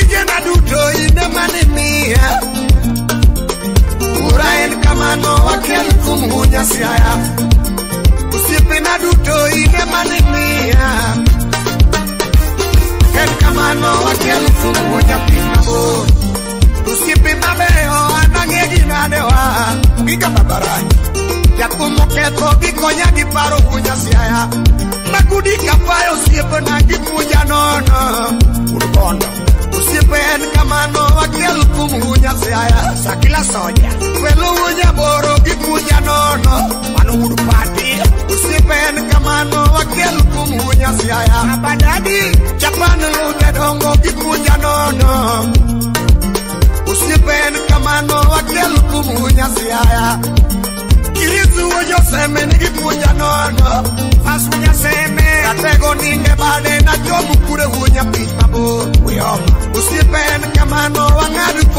Gige na duto ine mani mia Ura en kamano wakel kumhunya siaya Usipi na duto ine mani mia En kamano wakel kumhunya pinabo Usipi mabeyo anangegi nanewa Giga babarani Yakumoketho gikonya giparo kunya siaya Nakudika payo siepena gimuja nono Urubondo usipenda kama no wakil kumunya saya sakila sonya welu unya boro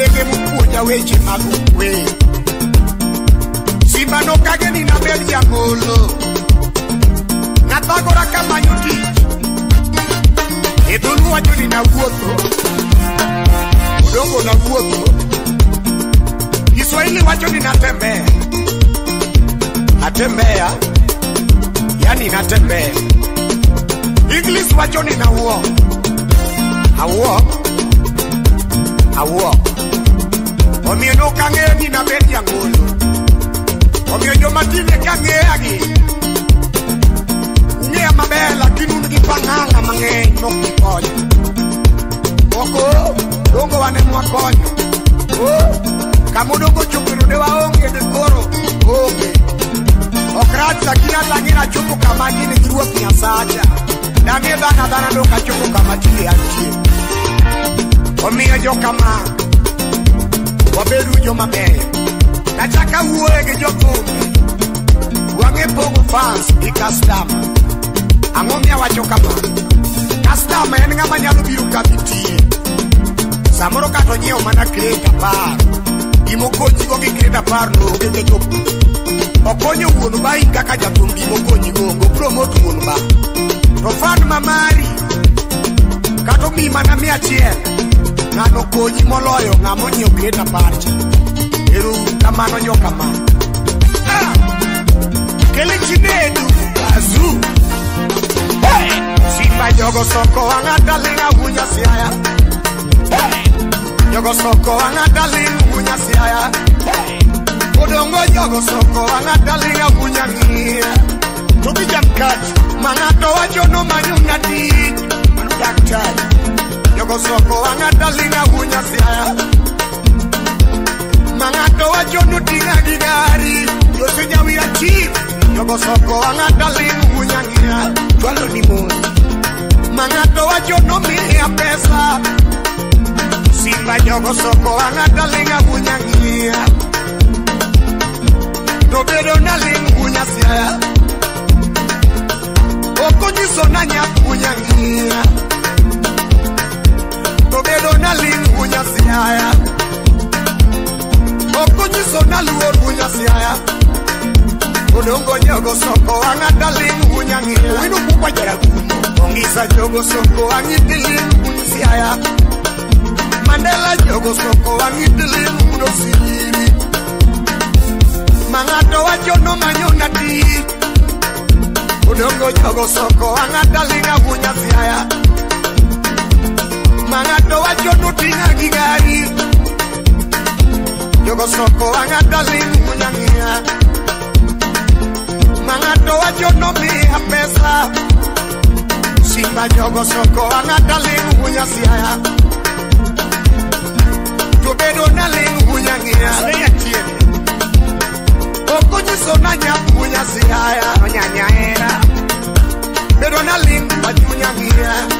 ndege mkuja weche mag kwe simba nokage ni nabed jagolo nathagora kamanyo tich e dholuo wacho ni nawuotho odongo nawuotho kiswahili wacho ni natembea natembea yani natembea english wacho ni nawuok awuok awuo omiyo ne ok ang'eyo ni nabed jangolo omiyo jomatinde kang'eyagi ung'eya maber lakini un gi pang'ala mang'eny mok gikonyo moko dongo wane mwakonyo kamodongo chopeno ne waonge ne koro onge ok rach lakini atang'ena chopo kama gini giruoth nyasacha dang'e dhana dhana dong kachopo kama tinde antie omiyo joka ma wabedo joma ber nachaka wuoye gi jokumi wang'e pogo fas gi kastama ang'o miya wacho kama kastama en ng'ama nyalo biro kamitie samoro kata onyiewo mana kret apar gimokonyigo gi kret apar noogeke jok okonyo wuon bai kaka jathum gimokonyigogo promot wuon ba to fan mamari kata omi mana mia achiel ng'ano konyi moloyo ng'ama onyiewo pieta parcha ero kamano nyokama ah! kelechinedu azu sipa jogo soko wang'a daling awunya siaya jogo soko wang'a daling wunya siaya odongo jogo soko wang'a daling awunya ng'iya to gi jankat ma ng'ato wacho nomanyo ng'adi daktari nyoko soko ang'adalinga wunya siaya mang'ato wacho nuting'a gi gari yose nyawira chip nyoko soko ang'adaling wunya ng'ia chwalo ni mon mang'ato wacho nomiya pesa simba nyoko soko ang'adalinga wunya ng'ia Dobedo na lingunya siaya okonyiso nanyap wunya ng'ia dona lingunya siaya okunyiso naluor gunya siaya odongo nyogo soko ang' adalingunya ng'ila wino kukwa jaragumo ong'isa jogo soko ang' idilinguny siaya mandela jogo soko ang' idilinguno siri ma ng'ato wacho nomanyona tich odongo jogo soko ang' adalinga gunya siaya mangato wacho nutina gigari Jogo soko wangato zini munyangia Mangato wacho no pesa Simba jogo soko wangato zini munyasia jobedo na lingu munyangia Okunyiso na nyapu munyasia Onyanyaera Bedo na lingu wajunyangia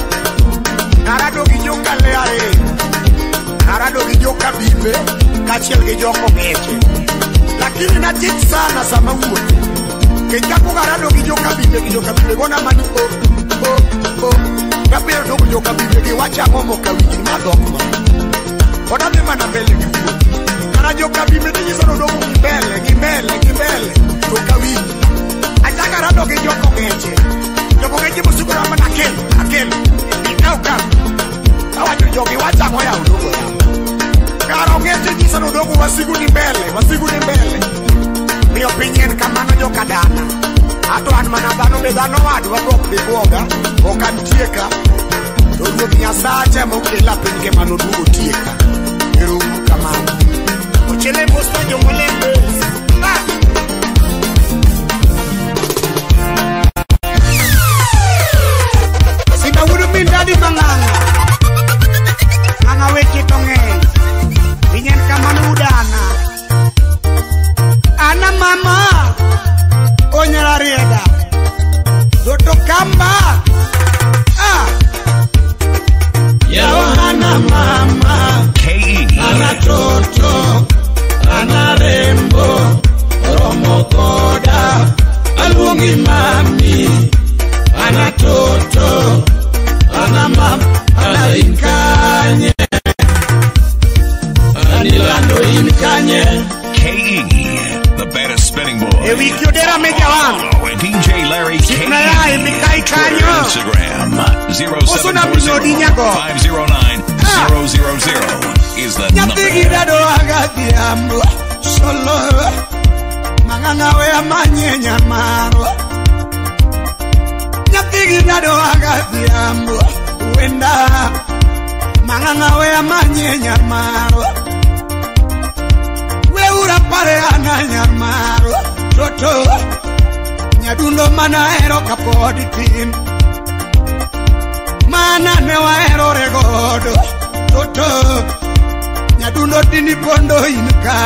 Narado gi joka leae Narado gi joka bibe Kachiel gi joko ngeche Lakini nachich sana sama wuoth Kenjako garado gi joka bibe Gi joka bibe gona mani o o o Gabero dogo joka bibe Gi wacha momo kawinji madhokwa Odadhi mana mbele gi wuoth Kara joka bibe Ninyiso nodogo gi mbele gi mbele gi mbele Joka winji Achaka rado gi joko ngeche Joko ngeche musikura mana akelo akelo ukauka awachojoki wachangwa ya udogo yao karong'eche nyiso ni udogo wasigu ni mbele mbele miyo piny en kamano joka dana ato mana dhano be dhano wadwa gok dibuoga ok antieka to ruoth nyasacha mokela piny kemano duogo tieka erouru kamano ochele mosta jomolembe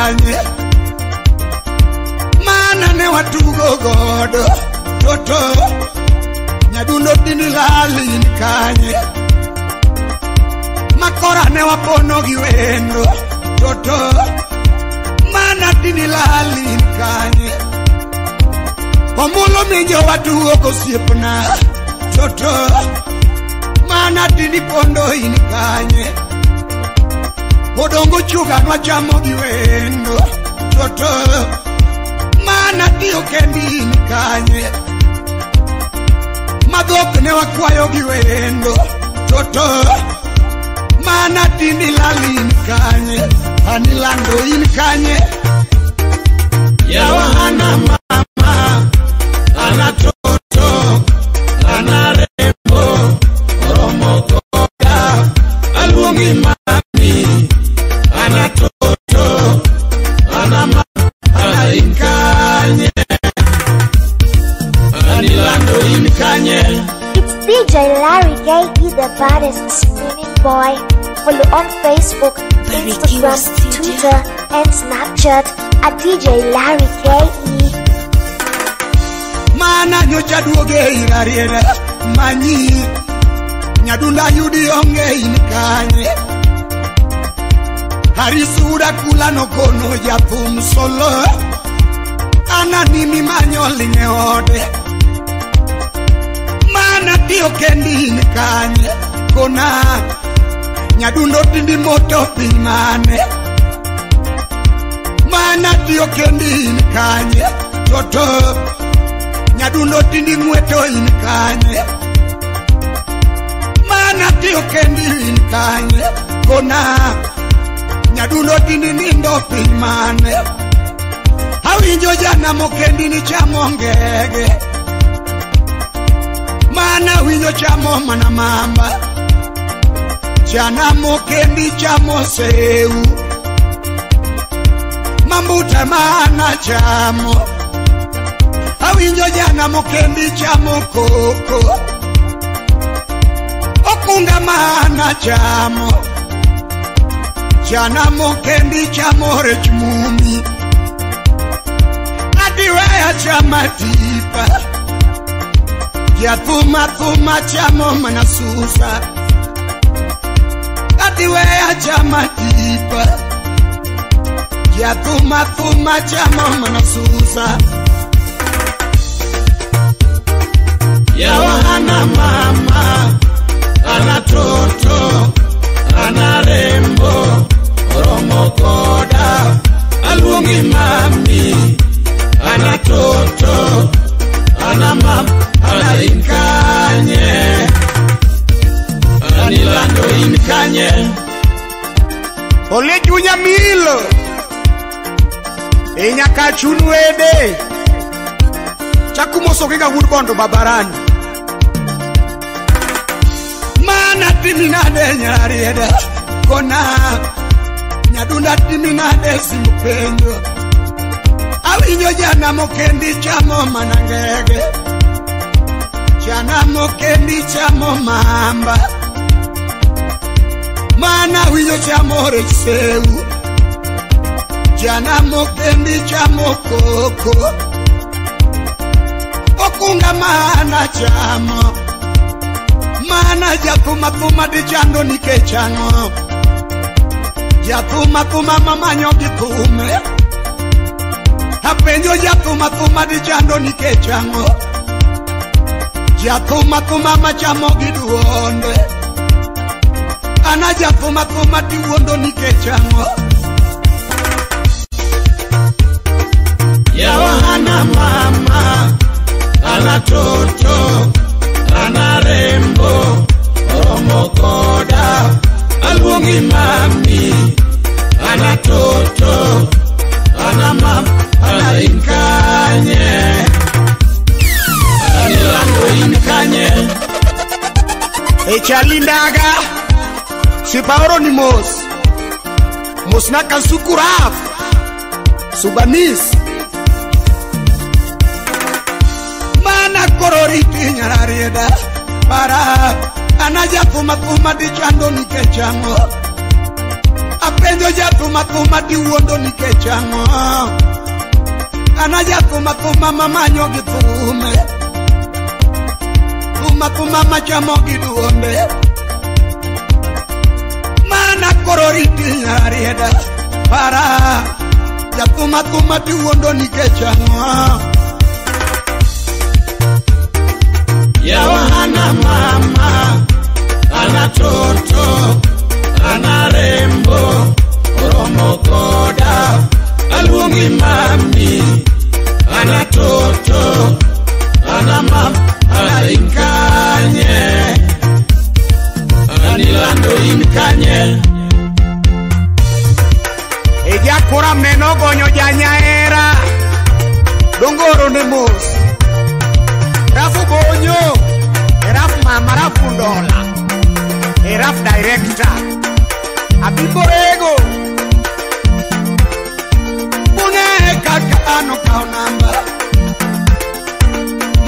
kanye mana ne watugo godo toto nyadundo din lali in kanye makora ne wapono gi wendo toto mana din lali in kanye omulo minjo watugo kosiepna toto mana din pondo in kanye toto, odongo chuga nwachamo gi wendo toto mana tiyo kendi nikanye madhok ne wakwayo gi wendo toto mana tindi lali nikanye anilando in kanye yawa ana mama anato DJ Larry Gagey the baddest screaming boy. Follow on Facebook, Instagram, Twitter, and Snapchat at DJ Larry Gagey. Mana nyocha duoge ir ariera manyi Nyadunda yudi onge inikane. Harisura kula no kono pum solo Anani manyo linge ode Kana tiyo kendi nikanye Kona Nyadundo tindi moto pimane Mana tiyo kendi nikanye Toto Nyadundo tindi mweto nikanye Mana tiyo kendi nikanye Kona Nyadundo tindi nindo pimane Hawinjo jana mokendi ni chamongege Kona mana winyo chamo mana mamba chanamo kendi chamo seu mambuta mana chamo awinjo janamo kendi chamo koko okunga mana chamo chanamo kendi chamo rech mumi adiweya chama tipa kyathuma chamo manasusa kati weya chama kipa kyathuma chamo manasusa ya wana mama ana toto ana rembo koda aluongi mami ana toto ana mama Aladin Kanye Anilando in Kanye Ole chunya milo Enya kachunwede Chakumoso kika hurkondo babarani Mana timina de nyarieda Kona Nyadunda timina de simupenyo Awinyo jana mokendi chamo manangege Mana timina de nyarieda Chana moke ni chamo mamba Mana wiyo chamo rechsewu Chana moke ni chamo koko Okunga mana chamo Mana ya kuma kuma di chando ni kechano Ya kuma kuma mama nyoki kume Apenyo ya kuma kuma di chando ni kechano Ya kuma kuma mama nyoki kume Jathuma kuma machamo gi duonde Ana jathuma kuma duondo nikech ang'o Yawa ana mama Ana toto Ana rembo Oromo koda Alwongi mami Ana toto Ana mama Ana inkanye Ana inkanye kanye ekyalindaga sipaoronimos musnaka sukuraf subanis mana korori kinyararieda para anajathuma dichando nikech ang'o apenjo jathumathuma diwuondo nikech ang'o anajathuma thuma mamanyo gi thume kuma kuma machamo gi duombe mana koro riti narieda para jakuma kuma tiwondo nikech ang'o yawana mama ana toto ana rembo oromo koda aluongi mami ana toto ana mama ijakura meno gonyo janyaera dongoro ni mos rafu bonyo erafu mama rafu ndola erafu direkta abiborego bung'e kaka anokaw namba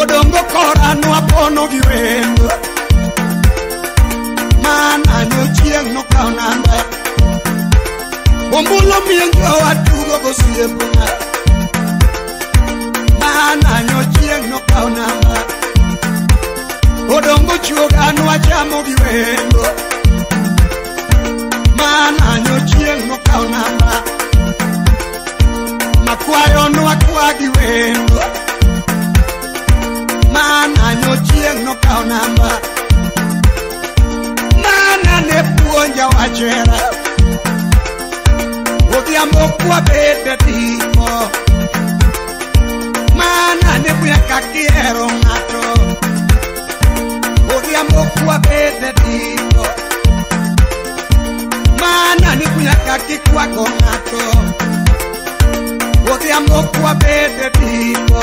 odongo kora nwapono gi wendo mana nyo chieng' nokaw namba ombulo mienjo atugo gosiepona mana nyo chieng' nokaw namba odongo chuoga nwachamo gi wendo mana nyo chieng' nokaw namba makwayo nwakwa gi wendo mana anyo chieng' nokawo namba mana ne puonja wachera odhiambo kwabede timo mana ne nyaka kiero ng'ato odhiambo kwabede timo mana ne nyaka kikwako ng'ato odhiambo kwabede timo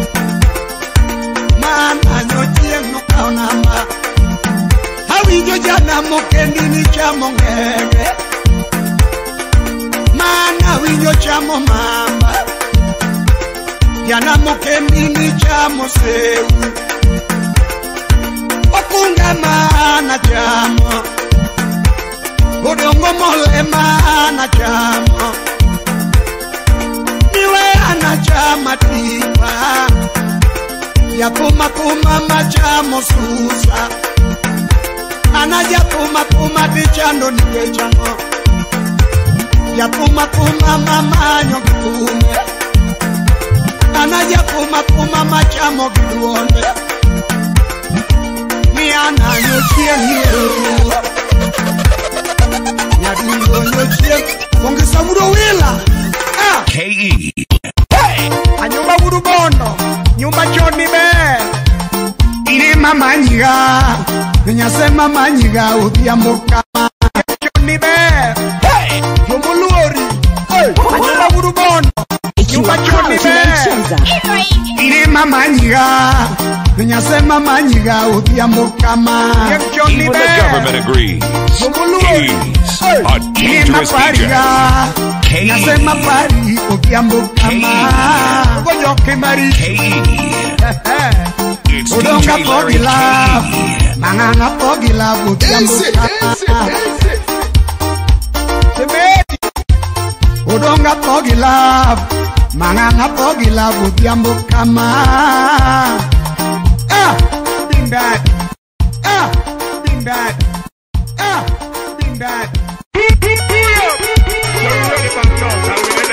nanyotienukaonama awinjo jana mokendi ni chamo ngenge mana winjo chamo mama jana mokendi ni chamo sewu okunga mana chamo odongo mole mana chamo niwe ana chama tipa yapuma puma majamo susa anajapuma puma vichando niyechango yapuma puma mamanyo gitume anajapuma puma machamo giduone ke hey. anyuma wurubondo hey. nyumba choni be ilima manyiga nyasema manyiga udhiamboka choni be yomuluori anyuma burubono nyumba choni be ilima manyiga nyasema manyiga udhiamboka ma yomuluori anyuma burubono nyumba choni be ilima manyiga nyasema manyiga udhiamboka ma yomuluori anyuma burubono K. Nasema bali ukiambuka magonyo kimari pogi love mang'anga pogi love ukiambuka udonga pogi love mang'anga pogi love ukiambuka ma ah ah ah Now we're ready for church and we're ready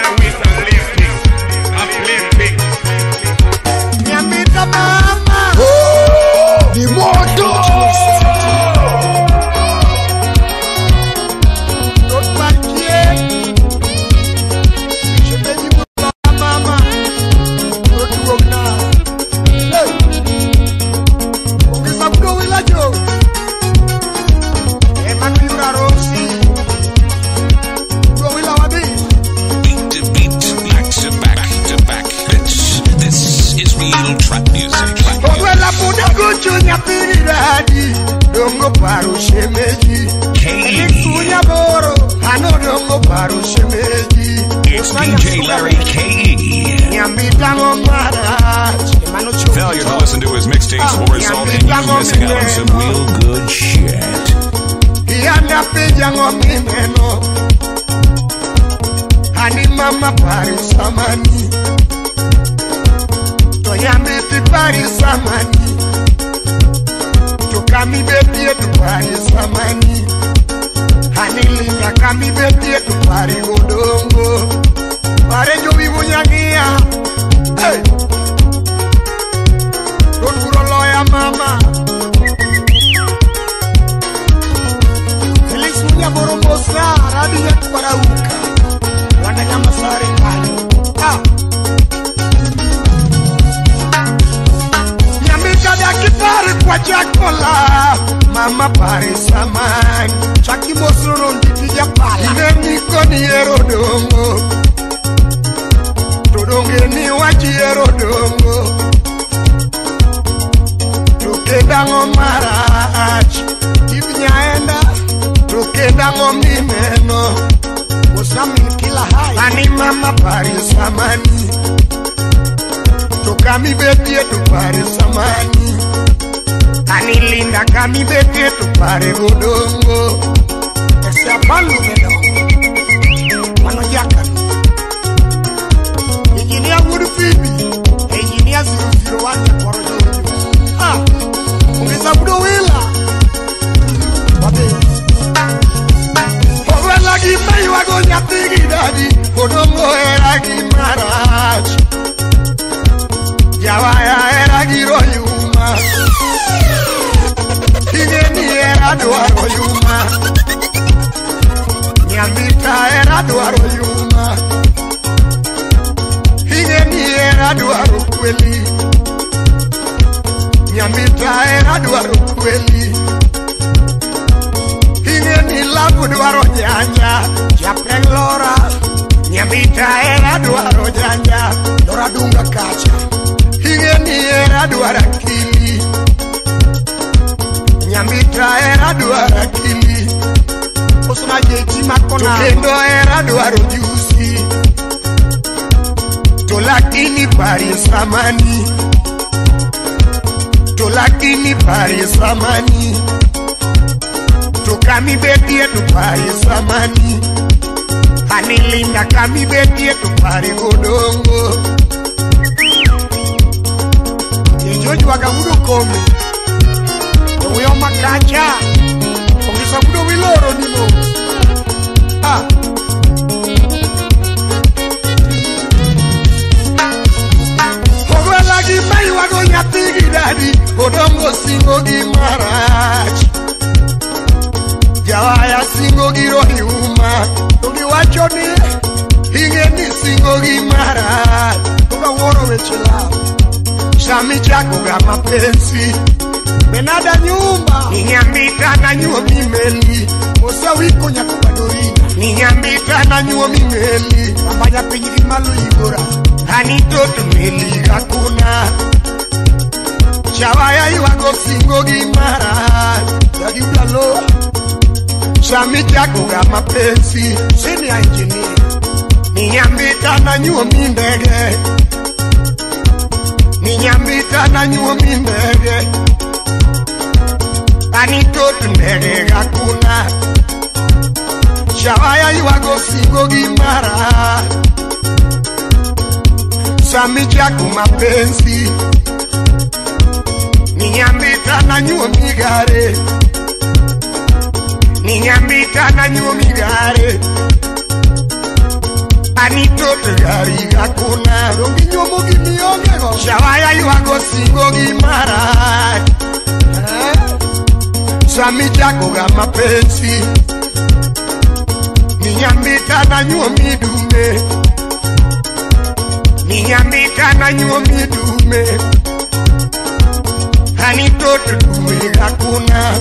Lucho nyathiri radi Dongo paro shemeji Nikunya boro don't dongo paro shemeji It's DJ Larry K.E. Failure to listen to his mixtapes will result in you missing out on some real good shit. kamibetietuparisamani anilinga kamibetietupari odongo pare jovivunyangia tonguroloya mama felisunyaborombosa radiyetuparauka wandanyamasarekai ah! kwa chakula mama pare saman chaki mosoro nditija pala nemiko ni erodongo ya todonge ni wachi erodongo ya tokedang'o marach ivinyaenda tokedang'o mineno osamin kila hai ani mama pare samani tokamibetie itu ya pare samani Anilinda kanibete tupare udongo Ese abalu medo Mano yaka Engineer Wood Phoebe Engineer 001 Koro Jojo Ah Ungeza budo wila Babe Owe lagi eu wago a dadi Odongo eragi marachi Yawaya eragi royuma Yawaya eragi royuma dwaro yuma nyamita era dwaro yuma higeni era dwaro kweli nyamita era dwaro kweli higeni lagu dwaro janya japenlora nyamita era dwaro janya doradunga kacha higeni era dwarak nyamitra era dwaro akili osoma gechi makona to kendo era dwaro jusi to Paris ramani, samani to lakini pari samani to kami betie to pari anilinda kami betie to pari godongo ejojwaga mudo kome we on my kaja. Omi sọ pé omi lóòrò ni mo. Oru alagi bẹ́ẹ̀ wá ló yà tí ìdádì, òdò mo singo di maraj. Yàrá ya singo di ròyìn uma, omi wá jọ ní ìyẹn ní singo di maraj. Ó bá wọ́rọ̀ rẹ̀ jù lá. Sami jago ga menada nyumba ninyambita na nyuomi meli mosawiko nyakubadoina ninyambita na nyuomi meli amanya piny gimalo igora anitot meli kakuna chawaya ywago singo gimara yagiulalo chamichakoga mapesi sini ainjini ninyambita na nyuomi ndege ninyambita na nyuomi ndege ani toti mbele kakuna cavayayiwakosigogimara samicakumapensi ninyambitana nyuo migare ninyambitana nyuo migare ani toti gari kakuna longinyomogimiongeo cavayayiwakosigogimara no. kuonyesha mitako ya mapenzi Niyambika na nyuo midume Niyambika na nyuo midume toto dume hakuna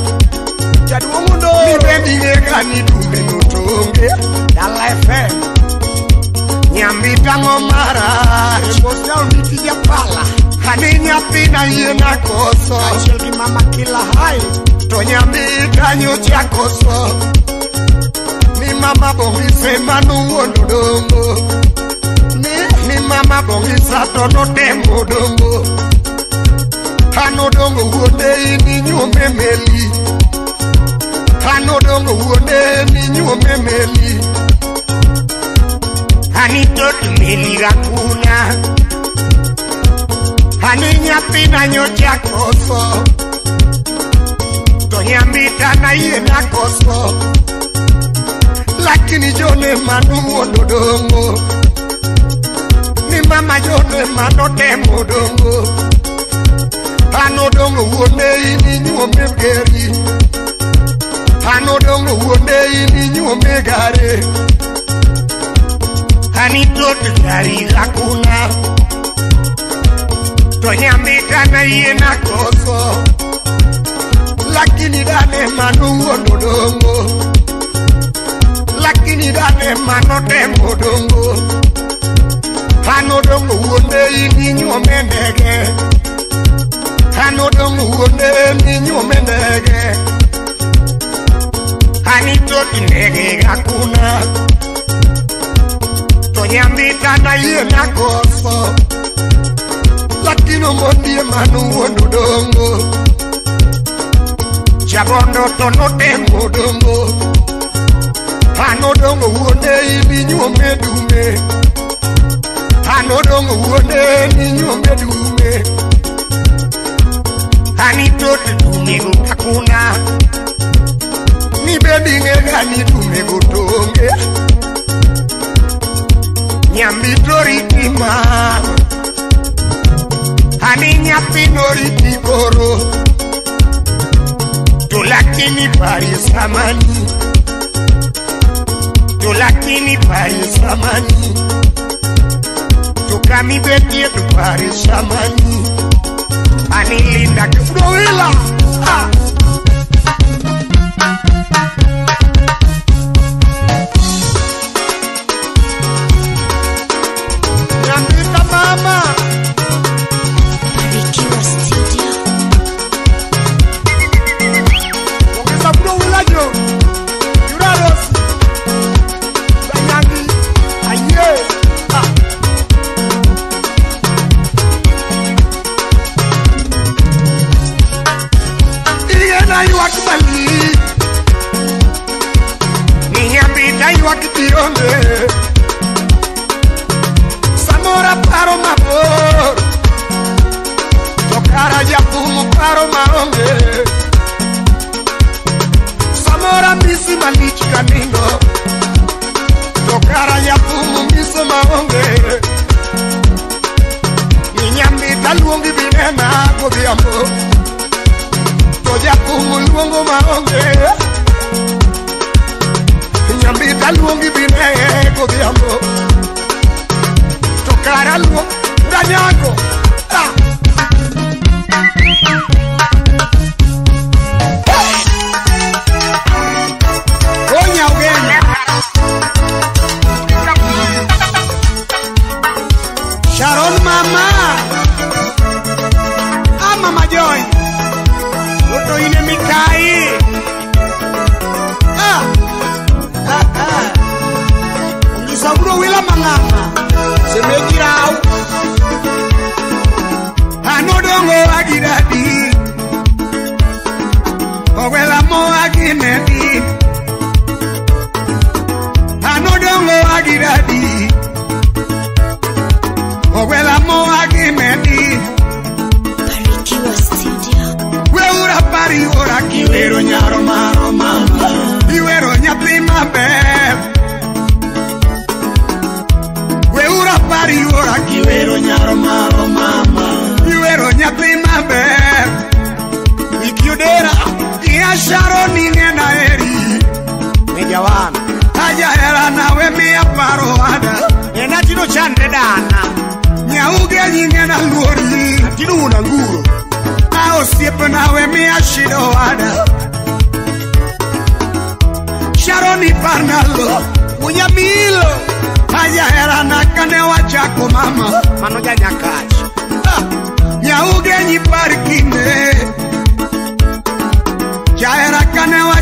jaduo mundo nipendile kani dume nutonge Dala FM nyambita ngomara ngosi au ya pala hani nyapina yena koso Ashel mama kila hai tonyabikanyo chakoso ni mama bongise manuwo nodongo ni, ni mama bongisa to nodengo dongo kanodongo wuonde ni nyuome meli kanodongo wuonde ni nyuome meli anitot meli rakuna ani nyathina nyochakoso niambitana iye na koso lakini jone manu mododongo ni mama jone manote mododongo anodongo wuonde ini nyuome geri anodongo wuonde ini nyuome gare anitot gari lakuna to nyambitana iye na koso lakini dane manuwo dodongo lakini dane manotembo dongo kanodongo wuonde indinyuomendege kanodongo wuonde indinyuomendege kanitoki ndege gakuna to nyambi kata yie nakoso lakini ombondie manuwo dodongo yabondo tono tembo dongo ano dongo wuone iminyuome dume ano dongo wuone minyuome dume anitod dume gotakuna nibe ding'ega nidume gotonge nyambitoritima ani nyathinoriti boro tu lakini Paris amani, tu lakini Paris amani, tukamibetie tu Paris amani, anilinda kifurahila ah.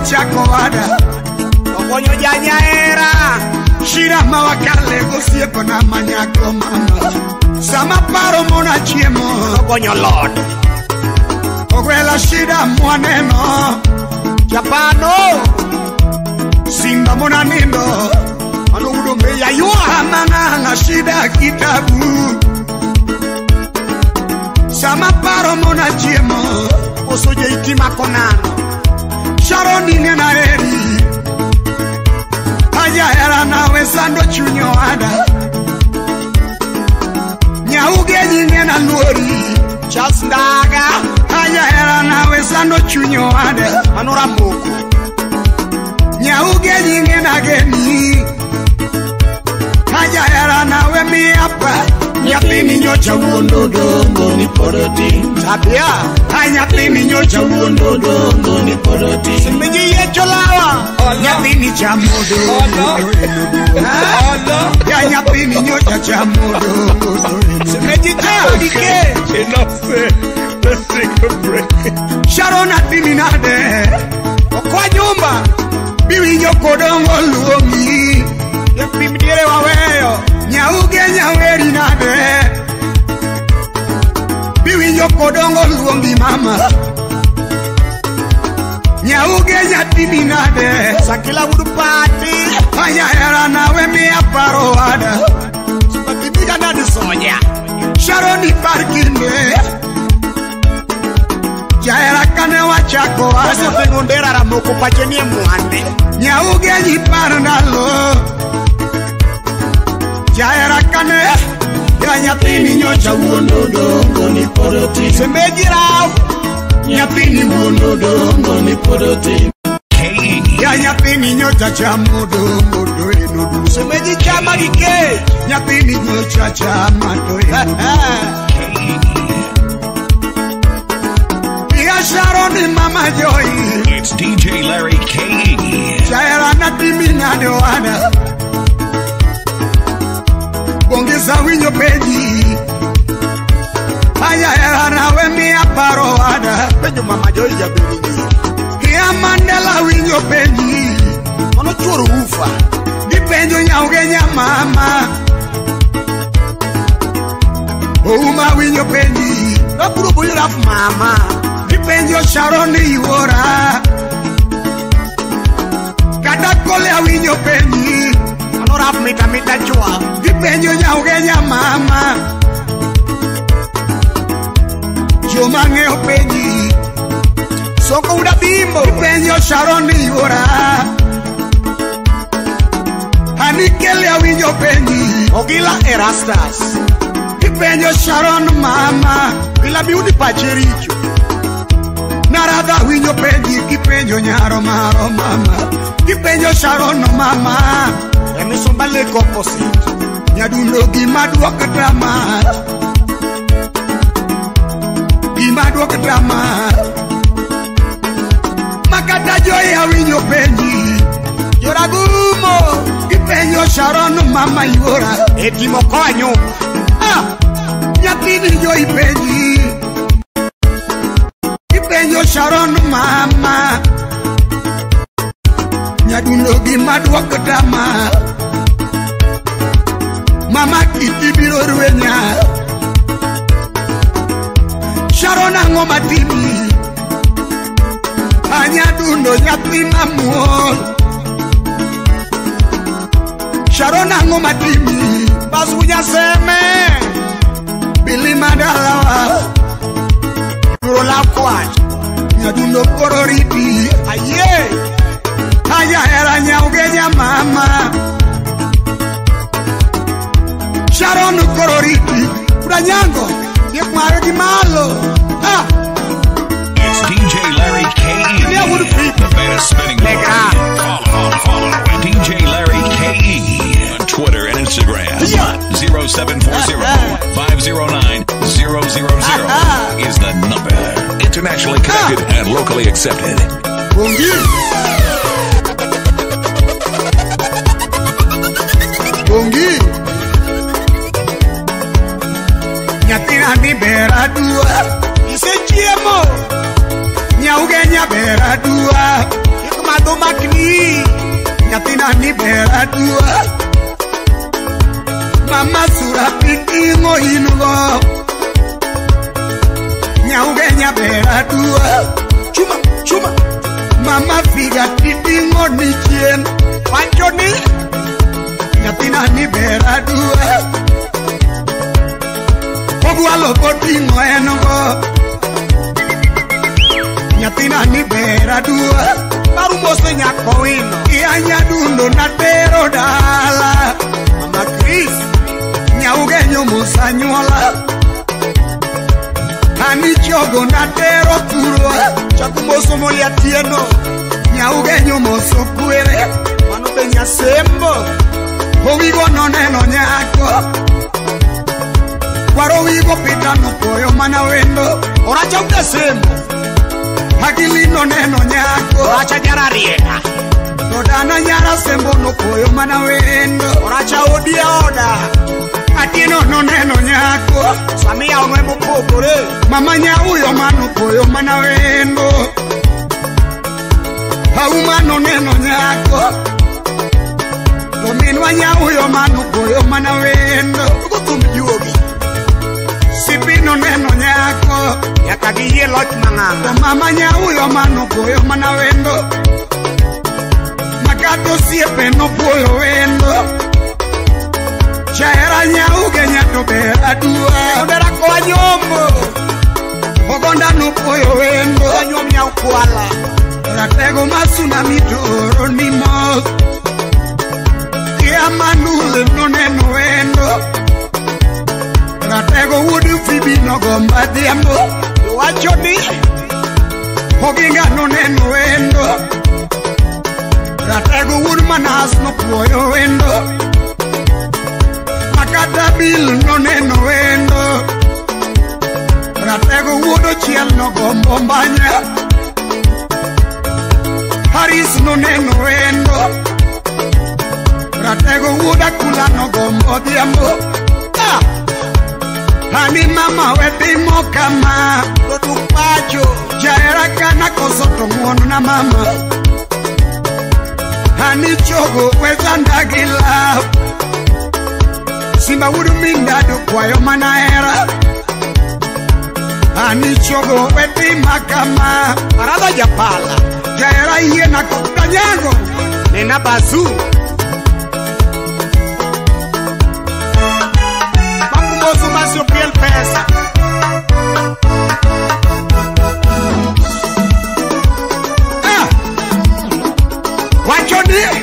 chako wada okonyo janya era shira mawakale gosiepona manyako mama sama paro mona chiemo okonyo lod ogwela shida mwaneno japano simba mona nindo anoudomeyayuamanana shida kitabu sama paro mona chiemo osojeitimakonano ucharonine naye majahera nawe sando chunyoada nyaugenyine na nori chasndaga majahera nawe sando chunyoada anoramoko nyaugenyine nageni majahera nawe miapa nyathini nyocha wuondo dongo ni poroti tabia ha nyathini nyocha wuondo dongo ni poroti oh, oh, simbiji yecho lawa nyathini cha mudo ya nyathini nyocha cha mudo simbiji cha dike enough let's take a break sharo nyathini nade okwa nyumba biwinjo kodongo luongi nyathini diere waweyo nyauge nyaweri nade biwinjo kodongo luongi mama nyauge nyatimi nade sakila wudu pati anyahera nawe miya paro wada sukakibiga nadi sonya sharoni parkinde jahera kane wachako wasepengo nderara moko pache nie mwande nyauge nyipar ndalo jahera kane ya nyathini nyocha wuon odongo ni pod otin sembejiraw nyathini wuon odongo ni pod otin ya nyathini nyocha cham modongo to en odu sembeji chama gi kech nyathini nyocha chama to en Sharon ni Mama Joy. It's DJ Larry K. Sharon na timi na doana. kongeza winyo pedi ayaehana we miaparo wada pejomamajoijaberini hia mandela winyo pedi manochuoro ufa gipenjo nyauge nyamama ouma winyo pedi nokurubuyuraf mama gipenjo charo ni iwora kada kole awinyo penyi rafu mitamita chua vipenyo nyaugenya mama joma ng'eyo penji soko udah bimbo penjo sharon yora anikele awinjo penji ogila oh, erastas ipenjo sharon mama gila di pachirich Naradha winjo penji kipenjo nyaro maro mama Kipenjo Sharono mama E misumba leko posit Nyadundo gima duok dramat Gima duok dramat Makata joya winjo penji Yoragumo Kipenjo Sharono mama yora E timo konyo Ah Nyathini joy penji penjo Sharon mama Nyadundo gi maduok dama Mama kiti biro ruenya Sharon ang'o matimi Anyadundo nyathi mamuol Sharon ang'o matimi Bas seme Bili madalawa Rola kwach aye haya era nyaugenya mama Sharon malo It's DJ Larry K. E. The best spinning Follow, follow, follow. DJ Larry K. E. On Twitter and Instagram. Yeah. 0740 uh, uh. 509 Zero zero zero uh-huh. is the number. Internationally connected uh. and locally accepted. Bon Bongi. Bongi. Nyatina ni beradua. Isechiemo. Nyaugenya beradua. Yakmado makni. Nyatina ni beradua. Mama sura piki ngohinugo. ugenya ugenya beratua Cuma, cuma Mama figa titingo ni chien Pancho ni Nyatina ni beratua Ogwalo potingo engo Nyatina ni beratua Marumose nyakowino Ianya dundo na tero dala Mama Chris Nyaugenyo musanyuola amichogo natero kurwa chako moso molia tieno nyaugenyo moso kwere mano be nyasembo owigono neno nyako kwaro wigo pitano koyo mana wendo orachau tasembo hagilino neno nyako acha jararieka todana nyara sembo nokoyo mana wendo oracha odia oda ati no no ne no nyako swami ya mwe mpokore mama nya uyo manu koyo mana wendo hau mano ne no nyako tumi nwa nya uyo manu koyo mana wendo kutumjuogi sipi no ne no nyako yaka giye loch mang'ango mama nya uyo manu koyo mana wendo Magato siepe no puyo wendo chaera nyauge nyatobera dua obera kowa nyombo ogonda nokwoyo wembo anyom nyaukwala ratego masuna midoro ni mos kiamanul noneno wendo ratego wuod fibi nogomba dhiambo iwacho ni oginga noneno wendo ratego wuod manas nokwoyo wendo no kata bil noneno wendo ratego wuodo chiel nogombo mbanya haris è wendo ratego wuoda kula no gombodiambo hani ah! mama wedimo kama doduk pacho jaera kana koso to ng'uon na mama hani chogo wezandagilap Simba would minda that kwa yo manaera Ani chogo beti makama Parada ya pala Ya era hiena kutanyango Nena bazu Mambo más su piel pesa Ah Guachoneo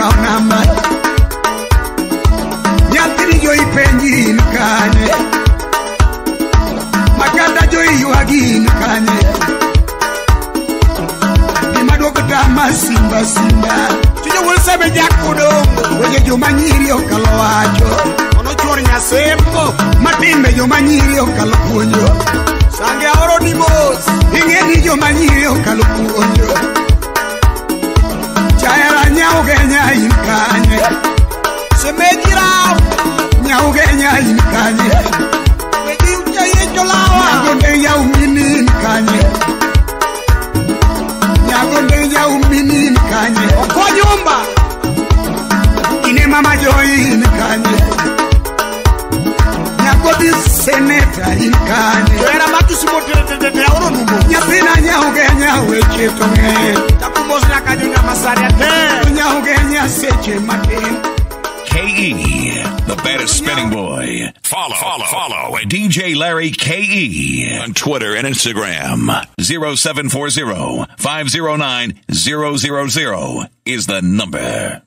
kaunama nyantirijo ipenjin kanye machanda jo iywagin kanye gimaduoko tama simba simba chujo wuon sebe jakudongo weche joma nyiri okalo wacho ono chuor nyasembo matimbe joma nyiri okalo K.E. on Twitter and Instagram. 0740 509 000 is the number.